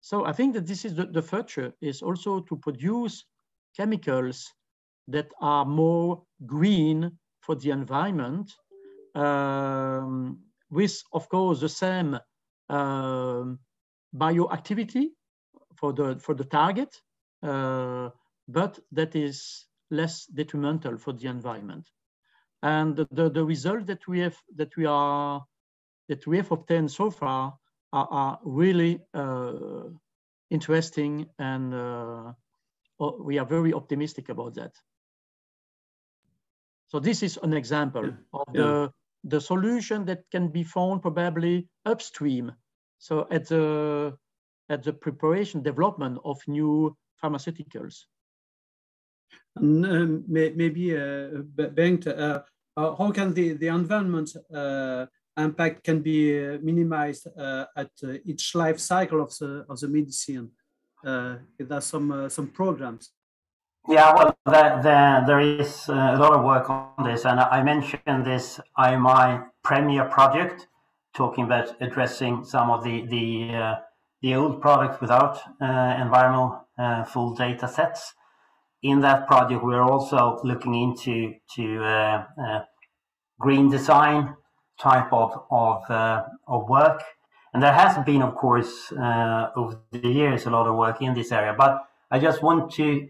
So I think that this is the, the future is also to produce chemicals that are more green for the environment um, with, of course, the same um, bioactivity for the, for the target, uh, but that is less detrimental for the environment. And the, the result that we have that we are that we have obtained so far are, are really uh, interesting and uh, we are very optimistic about that. So this is an example yeah. of yeah. the, the solution that can be found probably upstream. So at the, at the preparation development of new pharmaceuticals. Um, maybe uh, Bengt, uh, uh, how can the, the environment uh, impact can be uh, minimized at each life cycle of the, of the medicine? there's some, some programs. Yeah, well, there, there, there is a lot of work on this, and I mentioned this IMI Premier project, talking about addressing some of the the uh, the old products without uh, environmental uh, full data sets in that project, we're also looking into to uh, uh, green design type of of, uh, of work. And there has been, of course, uh, over the years, a lot of work in this area. But I just want to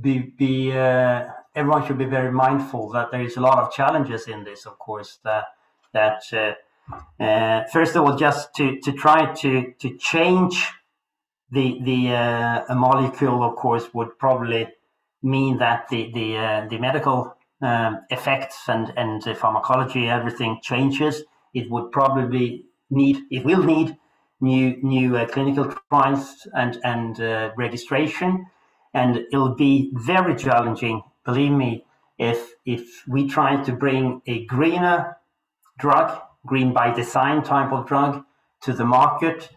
be, be uh, everyone should be very mindful that there is a lot of challenges in this, of course, that, that uh, first of all, just to, to try to, to change the, the a molecule, of course, would probably mean that the the uh, the medical um, effects and and the pharmacology everything changes. It would probably need it will need new new uh, clinical trials and and uh, registration, and it'll be very challenging. Believe me, if if we try to bring a greener drug, green by design type of drug to the market,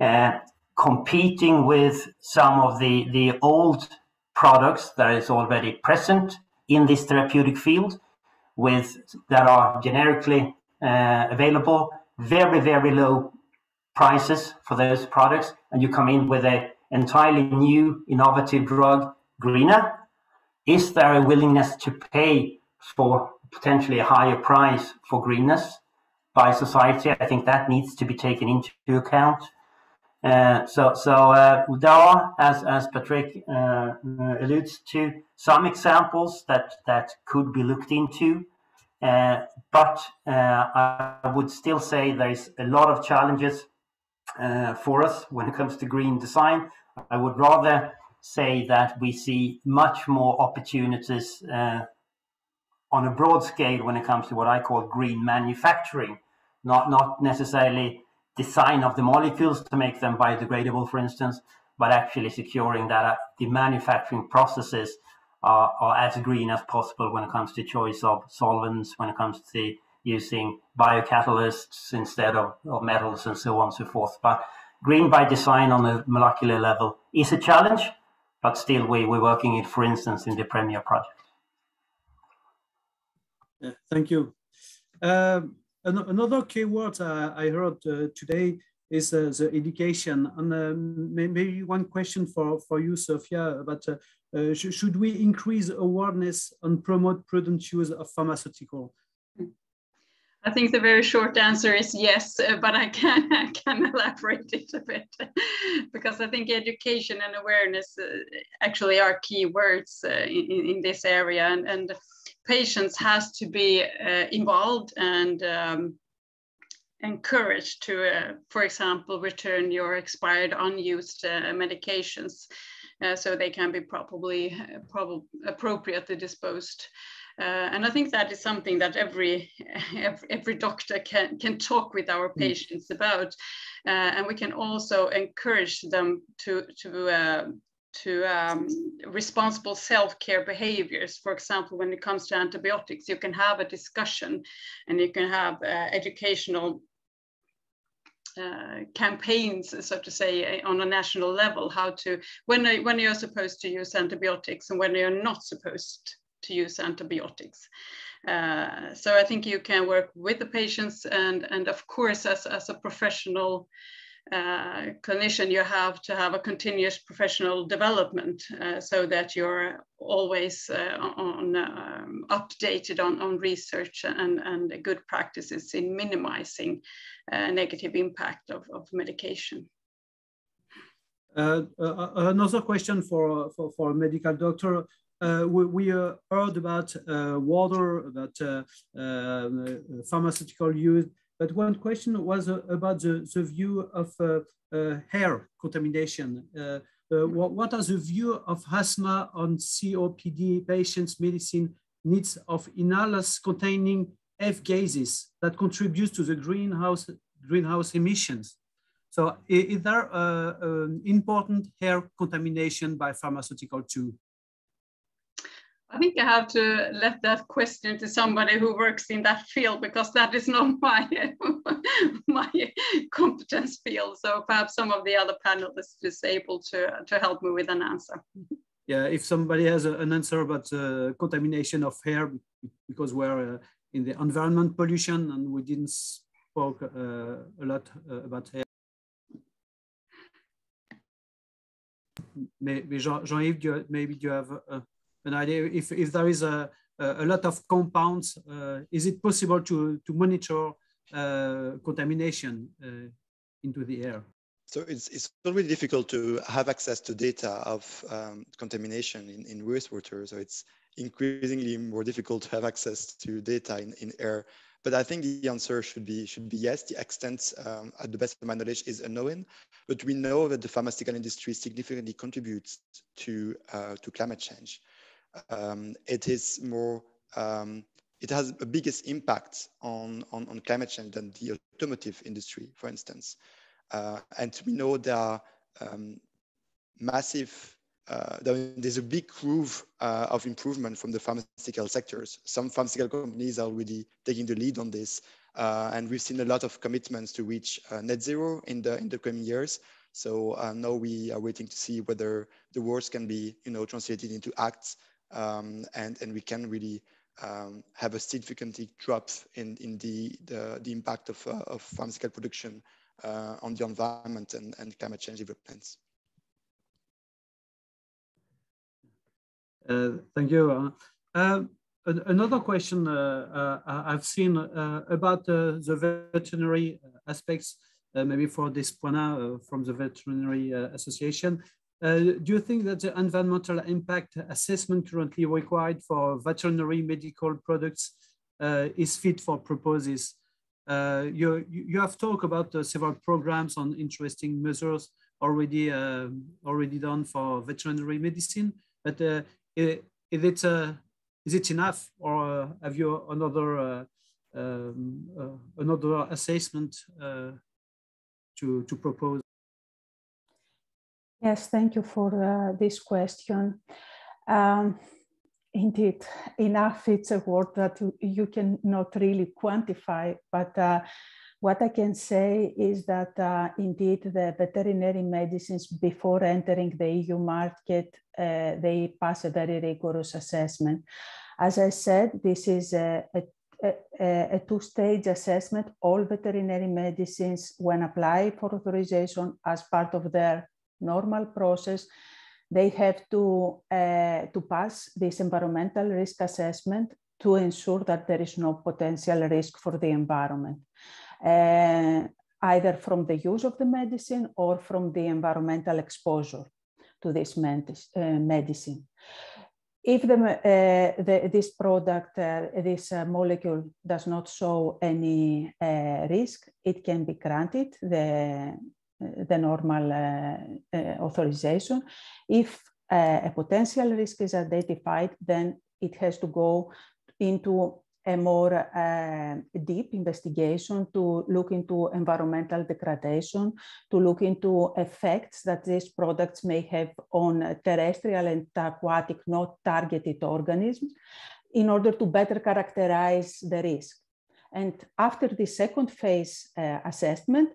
uh, competing with some of the the old products that is already present in this therapeutic field with that are generically uh, available, very, very low prices for those products. And you come in with an entirely new innovative drug greener. Is there a willingness to pay for potentially a higher price for greenness by society i think that needs to be taken into account uh, so so uh, are as as patrick uh, alludes to some examples that that could be looked into uh, but uh, I would still say there is a lot of challenges uh, for us when it comes to green design. I would rather say that we see much more opportunities uh, on a broad scale when it comes to what I call green manufacturing, not not necessarily design of the molecules to make them biodegradable, for instance, but actually securing that uh, the manufacturing processes are, are as green as possible when it comes to choice of solvents, when it comes to using biocatalysts instead of, of metals and so on and so forth. But green by design on a molecular level is a challenge, but still we, we're working it, for instance, in the Premier project. Yeah, thank you. Uh, another keyword uh, I heard uh, today is uh, the education. And maybe one question for, for you, Sophia, but sh should we increase awareness and promote prudent use of pharmaceutical? I think the very short answer is yes, uh, but I can, (laughs) I can elaborate it a bit (laughs) because I think education and awareness uh, actually are key words uh, in, in this area and, and patients has to be involved and um, encouraged to, for example, return your expired unused medications so they can be probably, probably appropriately disposed. Uh, and I think that is something that (laughs) every, every, doctor can, can talk with our mm. patients about. Uh, and we can also encourage them to, to, uh, to um, responsible self-care behaviors. For example, when it comes to antibiotics, you can have a discussion and you can have uh, educational uh, campaigns, so to say, on a national level, how to, when, when you're supposed to use antibiotics and when you're not supposed to use antibiotics. Uh, so I think you can work with the patients and, and of course, as, as a professional uh, clinician, you have to have a continuous professional development uh, so that you're always uh, on um, updated on, on research and, and good practices in minimizing uh, negative impact of, of medication. Uh, another question for, for, for a medical doctor. Uh, we, we uh, heard about uh, water, about pharmaceutical use, but one question was about the, the view of hair contamination. What, what are the view of asthma on COPD patients' medicine needs of inhalers containing F gases that contribute to the greenhouse, greenhouse emissions. So is there uh, um, important hair contamination by pharmaceutical too? I think I have to let that question to somebody who works in that field because that is not (laughs) my my competence field. So perhaps some of the other panelists is able to to help me with an answer. Yeah, if somebody has a, an answer about uh, contamination of air because we're uh, in the environment pollution and we didn't spoke uh, a lot uh, about air. Maybe Jean-Yves, maybe you have an idea if, if there is a, a lot of compounds, uh, is it possible to, to monitor uh, contamination uh, into the air? So it's, it's already difficult to have access to data of um, contamination in, in wastewater. So it's increasingly more difficult to have access to data in, in air. But I think the answer should be should be yes. The extent, um, at the best of my knowledge, is unknown. But we know that the pharmaceutical industry significantly contributes to uh, to climate change um, it is more um, it has a biggest impact on, on, on, climate change than the automotive industry, for instance. Uh, and we know there are um, massive, uh, there's a big groove uh, of improvement from the pharmaceutical sectors. Some pharmaceutical companies are already taking the lead on this. Uh, and we've seen a lot of commitments to reach uh, net zero in the, in the coming years. So uh, now we are waiting to see whether the words can be you know, translated into acts um, and, and we can really um, have a significant drop in, in the, the, the impact of, uh, of pharmaceutical production on the environment and, and climate change developments. thank you. another question I've seen about the veterinary aspects uh, maybe for Despoina uh, from the Veterinary uh, Association. Do you think that the environmental impact assessment currently required for veterinary medical products is fit for purposes? you, you have talked about several programs on interesting measures already already done for veterinary medicine, but is it is it enough, or have you another uh, um, uh, another assessment uh, to, to propose? Yes, thank you for uh, this question. Um, indeed, enough, it's a word that you, cannot really quantify, but uh, what I can say is that uh, indeed the veterinary medicines before entering the EU market, uh, they pass a very rigorous assessment. As I said, this is a, a a, a two-stage assessment. All veterinary medicines, when applied for authorization as part of their normal process, they have to, uh, to pass this environmental risk assessment to ensure that there is no potential risk for the environment, uh, either from the use of the medicine or from the environmental exposure to this uh, medicine. If the, uh, the, this product, uh, this uh, molecule does not show any uh, risk, it can be granted. The, the normal uh, uh, authorization. If a potential risk is identified, then it has to go into a more uh, deep investigation to look into environmental degradation, to look into effects that these products may have on terrestrial and aquatic not targeted organisms in order to better characterize the risk. And after the second phase uh, assessment,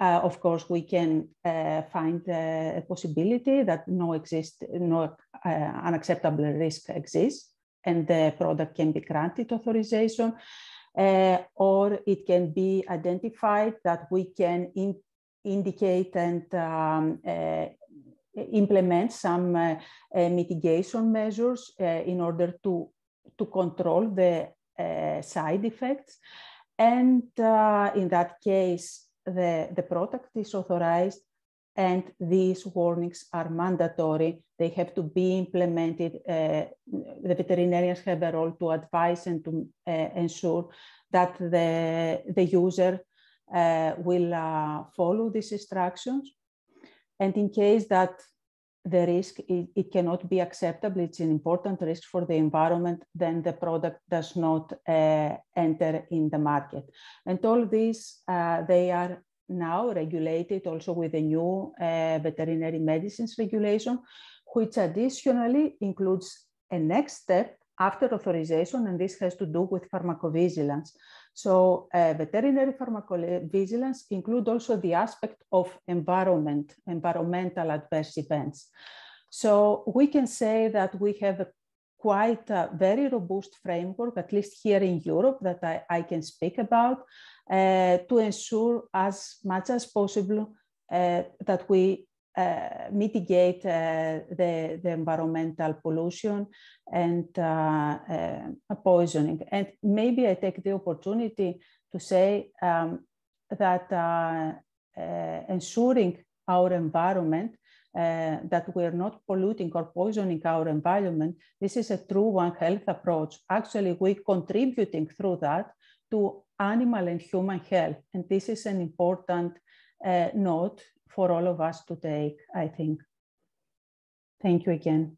uh, of course, we can uh, find a possibility that no exist, no uh, unacceptable risk exists and the product can be granted authorization, uh, or it can be identified that we can in, indicate and um, uh, implement some uh, mitigation measures in order to, to control the side effects. And in that case, the, the product is authorized and these warnings are mandatory. They have to be implemented. Uh, the veterinarians have a role to advise and to uh, ensure that the, the user uh, will uh, follow these instructions. And in case that the risk, it, it, cannot be acceptable, it's an important risk for the environment, then the product does not uh, enter in the market. And all these, uh, they are now regulated also with the new uh, veterinary medicines regulation, which additionally includes a next step after authorization, and this has to do with pharmacovigilance. So uh, veterinary pharmacovigilance include also the aspect of environment, environmental adverse events. So we can say that we have a quite a very robust framework, at least here in Europe, that I, I can speak about, uh, to ensure as much as possible uh, that we uh, mitigate the, the environmental pollution and poisoning. And maybe I take the opportunity to say um, that ensuring our environment uh, that we're not polluting or poisoning our environment, this is a true One Health approach. Actually, we're contributing through that to animal and human health. And this is an important uh, note for all of us to take, I think. Thank you again.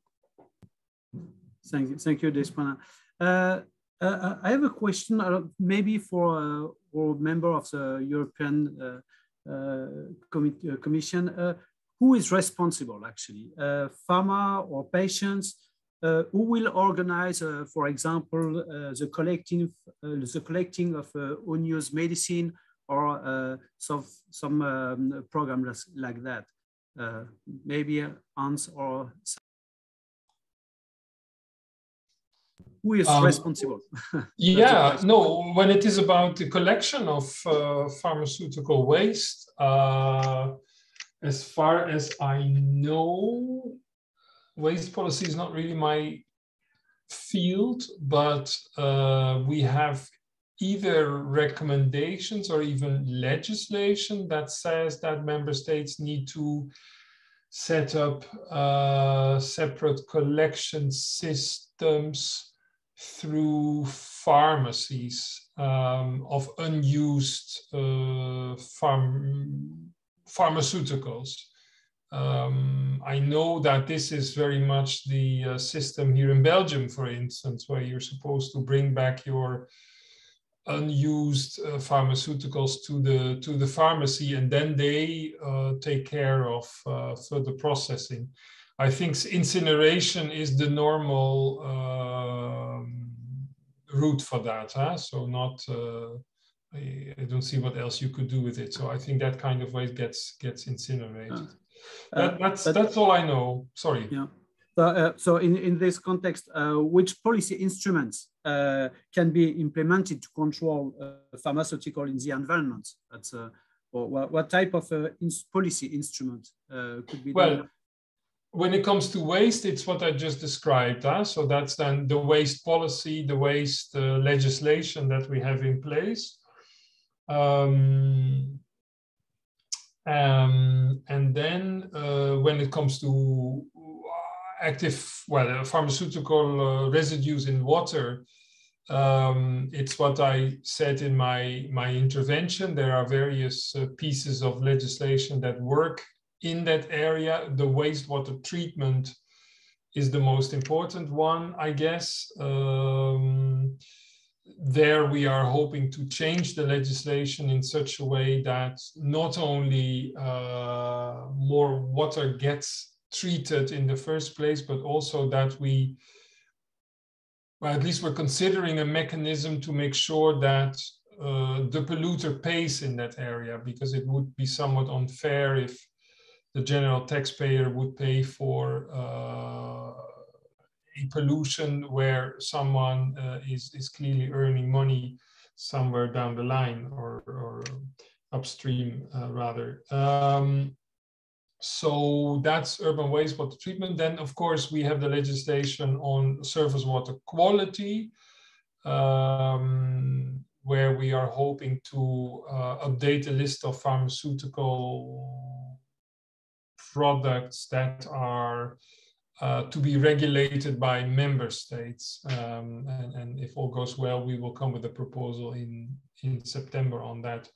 Thank you, thank you, Despoina. Uh, uh, I have a question, uh, maybe for a uh, member of the European uh, uh, Commission. who is responsible, actually? pharma or patients? Uh, who will organize, uh, for example, uh, the collecting the collecting of unused medicine or some some um, programs like that? maybe Hans or who is um, responsible? (laughs) yeah, no, when it is about the collection of uh, pharmaceutical waste, uh, as far as I know, waste policy is not really my field, but uh, we have either recommendations or even legislation that says that member states need to set up uh, separate collection systems through pharmacies um, of unused uh, pharm pharmaceuticals. Um, I know that this is very much the uh, system here in Belgium, for instance, where you're supposed to bring back your unused uh, pharmaceuticals to the to the pharmacy, and then they uh, take care of uh, further processing. I think incineration is the normal um, route for that. Huh? So not. Uh, I, I, don't see what else you could do with it. So I think that kind of waste gets gets incinerated. Uh, that, that's that's all I know. Sorry. Yeah. Uh, so in, in this context, uh, which policy instruments uh, can be implemented to control uh, pharmaceutical in the environment? That's, uh, or what, what, type of uh, policy instrument could be well, done? when it comes to waste, it's what I just described. Huh? So that's then the waste policy, the waste legislation that we have in place. Um, um, and then uh, when it comes to active, well, uh, pharmaceutical uh, residues in water, um, it's what I said in my, my intervention. There are various uh, pieces of legislation that work in that area. The wastewater treatment is the most important one, I guess. Um, there we are hoping to change the legislation in such a way that not only uh, more water gets treated in the first place, but also that we, well, at least we're considering a mechanism to make sure that uh, the polluter pays in that area, because it would be somewhat unfair if the general taxpayer would pay for uh, a pollution where someone uh, is, is clearly earning money somewhere down the line or, or upstream uh, rather. Um, so that's urban wastewater treatment. Then, of course, we have the legislation on surface water quality, um, where we are hoping to uh, update a list of pharmaceutical products that are uh, to be regulated by member states. Um, and, and, if all goes well, we will come with a proposal in, in September on that.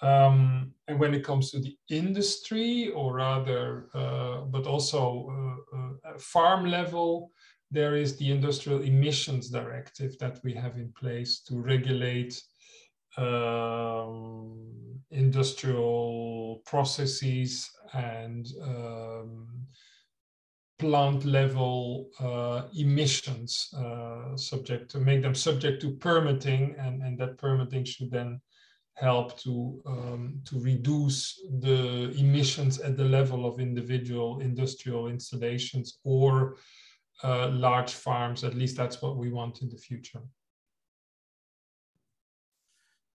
Um, and when it comes to the industry, or rather, uh, but also uh, uh, farm level, there is the industrial emissions directive that we have in place to regulate um, industrial processes and um, plant level uh, emissions uh, subject to make them subject to permitting and, and that permitting should then help to um, to reduce the emissions at the level of individual industrial installations or uh, large farms. At least that's what we want in the future.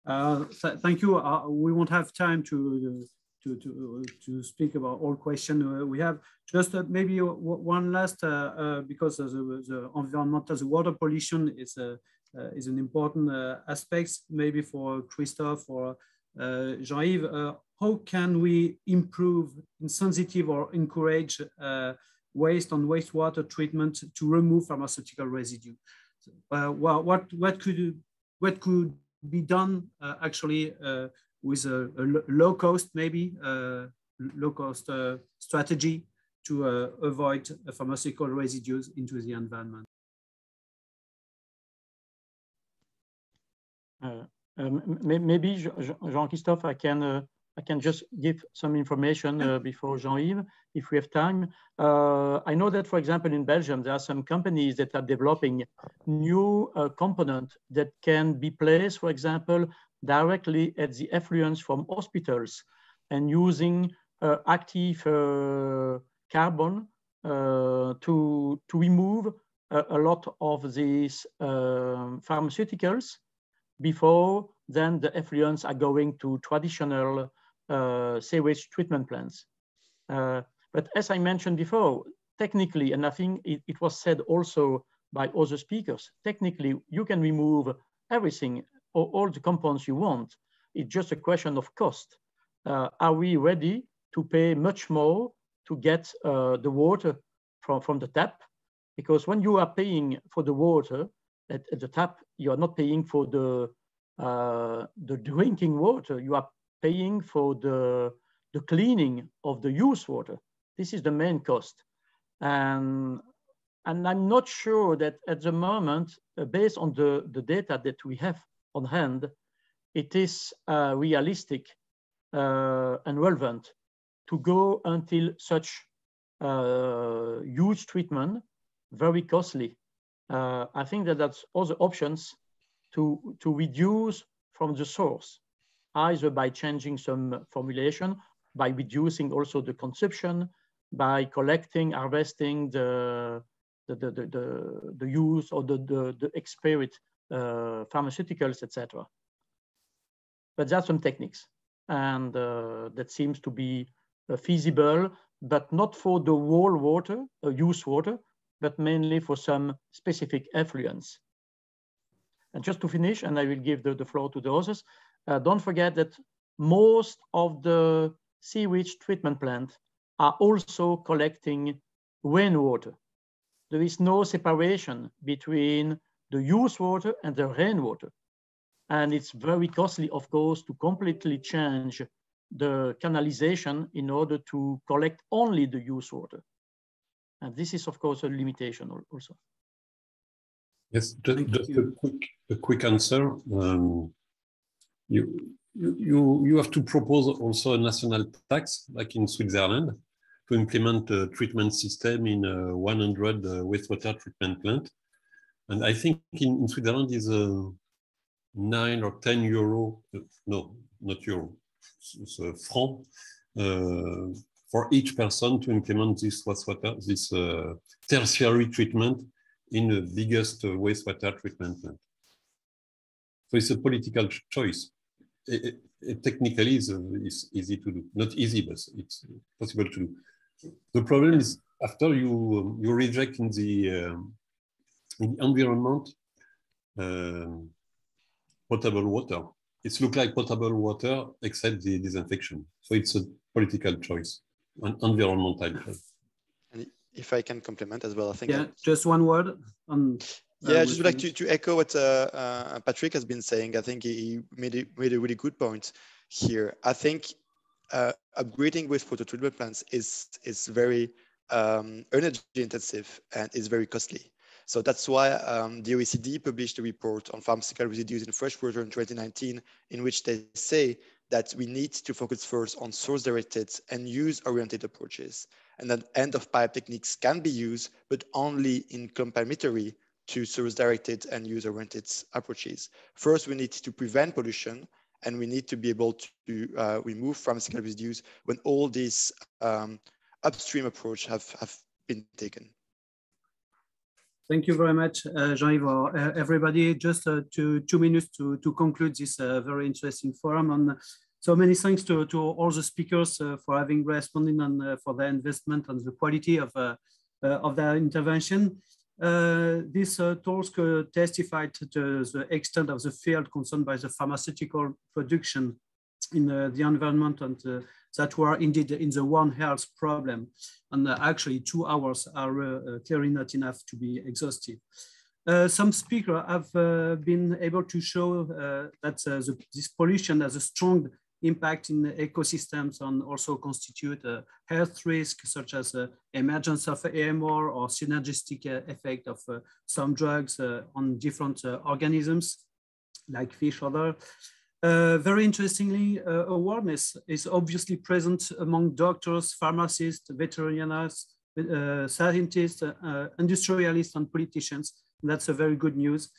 Uh, th thank you. Uh, we won't have time to to to to speak about all questions. Uh, we have just uh, maybe one last uh, because the, the environmental, the water pollution is a uh, is an important uh, aspect, maybe for Christophe or uh, Jean-Yves. how can we improve insensitive or encourage waste on wastewater treatment to remove pharmaceutical residue? well, what, what, could, what could be done actually with a, a, low cost, maybe uh, low cost uh, strategy to uh, avoid pharmaceutical residues into the environment. Maybe Jean-Christophe, I can uh, I can just give some information uh, before Jean-Yves, if we have time. Uh, I know that, for example, in Belgium, there are some companies that are developing new uh, components that can be placed, for example, directly at the effluents from hospitals and using uh, active carbon to, to remove a, a lot of these um, pharmaceuticals before then the effluents are going to traditional uh, sewage treatment plants. Uh, but as I mentioned before, technically, and I think it, it, was said also by other speakers, technically you can remove everything, or all the compounds you want. It's just a question of cost. Uh, are we ready to pay much more to get uh, the water from, from the tap? Because when you are paying for the water at, at the tap, you are not paying for the, uh, the drinking water. You are paying for the, the cleaning of the used water. This is the main cost. And, and I'm not sure that at the moment, uh, based on the, the data that we have on hand, it is uh, realistic uh, and relevant to go until such uh, huge treatment, very costly. Uh, I think that that's other options to, to reduce from the source, either by changing some formulation, by reducing also the consumption, by collecting, harvesting the, the, the, the, the use or the, the, the expired uh, pharmaceuticals, etc. But that's some techniques and uh, that seems to be uh, feasible, but not for the whole water, uh, use water, but mainly for some specific effluents. And just to finish, and I will give the, the floor to the others, uh, don't forget that most of the sewage treatment plants are also collecting rainwater. There is no separation between the use water and the rainwater. And it's very costly, of course, to completely change the canalization in order to collect only the use water. And this is, of course, a limitation also. Yes, just, just a quick a quick answer. Um, you you you have to propose also a national tax, like in Switzerland, to implement a treatment system in a 100 uh, wastewater treatment plant. And I think in, in Switzerland is a nine or 10 euro, no, not euro, so franc, uh, for each person to implement this wastewater, this uh, tertiary treatment in the biggest uh, wastewater treatment plant. So it's a political choice. It, it, it technically is, is easy to do. Not easy, but it's possible to do. The problem is after you you reject in the, um, in the environment um, potable water. It looks like potable water except the disinfection. So it's a political choice, environmental choice. And if I can complement as well, I think. Yeah, just one word on. Uh, yeah, I just would like to, to echo what uh, uh, Patrick has been saying. I think he made, it, made a really good point here. I think uh, upgrading with water treatment plants is, is very um, energy intensive and is very costly. So that's why um, the OECD published a report on pharmaceutical residues in freshwater in 2019, in which they say that we need to focus first on source-directed and use-oriented approaches, and that end-of-pipe techniques can be used, but only in complementary to source-directed and use-oriented approaches. First, we need to prevent pollution, and we need to be able to uh, remove pharmaceutical residues when all these um, upstream approach have, have been taken. Thank you very much, uh, Jean-Yves, uh, everybody. Just uh, to, two minutes to, to conclude this uh, very interesting forum. And so many thanks to, to all the speakers uh, for having responded and uh, for their investment and the quality of, of their intervention. this talk testified to the extent of the field concerned by the pharmaceutical production in the environment and that were indeed in the One Health problem. And uh, actually two hours are uh, clearly not enough to be exhaustive. Uh, some speakers have uh, been able to show uh, that uh, the, this pollution has a strong impact in the ecosystems and also constitute a health risk such as emergence of AMR or synergistic effect of some drugs on different organisms like fish or other. Uh, very interestingly, uh, awareness is obviously present among doctors, pharmacists, veterinarians, uh, scientists, uh, industrialists, and politicians. And that's a very good news.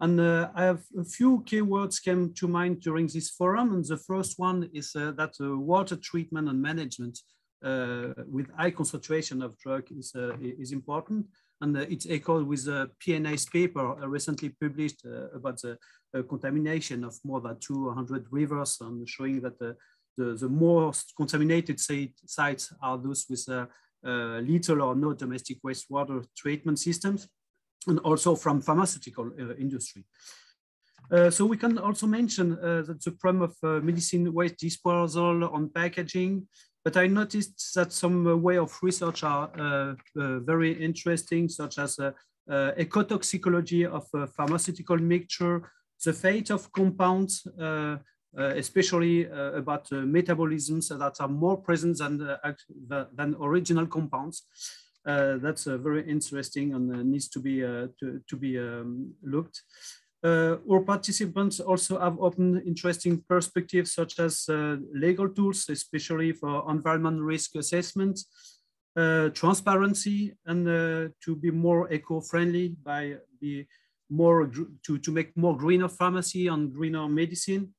And uh, I have a few keywords came to mind during this forum. And the first one is uh, that water treatment and management with high concentration of drug is, is important. And it's echoed with a PNAS paper recently published about the contamination of more than 200 rivers and showing that the, the most contaminated sites are those with uh, little or no domestic wastewater treatment systems, and also from pharmaceutical uh, industry. Uh, so we can also mention uh, that the problem of uh, medicine waste disposal on packaging, but I noticed that some uh, way of research are very interesting, such as ecotoxicology of pharmaceutical mixture, the fate of compounds, uh, especially uh, about uh, metabolisms that are more present than, than original compounds. that's very interesting and needs to be, to, to be um, looked. Uh, our participants also have opened interesting perspectives such as uh, legal tools, especially for environment risk assessment, uh, transparency, and to be more eco-friendly by be more to, to make more greener pharmacy and greener medicine.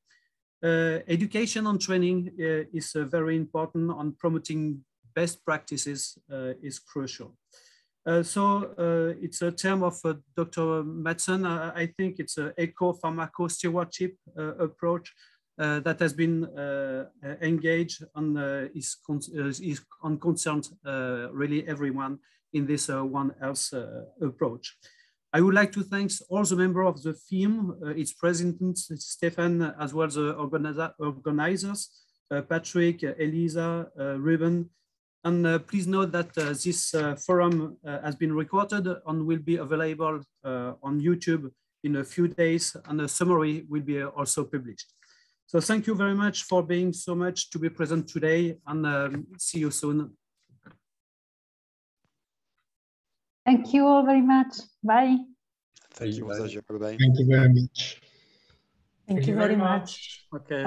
Uh, education and training uh, is uh, very important on promoting best practices is crucial. Uh, so uh, it's a term of uh, Dr. Madsen. I think it's an eco-pharmaco stewardship approach that has been engaged and is, con is on concerned really everyone in this One Health approach. I would like to thank all the members of the FEAM, uh, its president, Stefan, as well as the organizers, uh, Patrick, uh, Elisa, uh, Ruben. And uh, please note that uh, this forum has been recorded and will be available on YouTube in a few days and a summary will be also published. So thank you very much for being so much to be present today and um, see you soon. Thank you all very much. Bye. Thank you, Bye. Thank you very much. Thank, Thank you very much. much. Okay.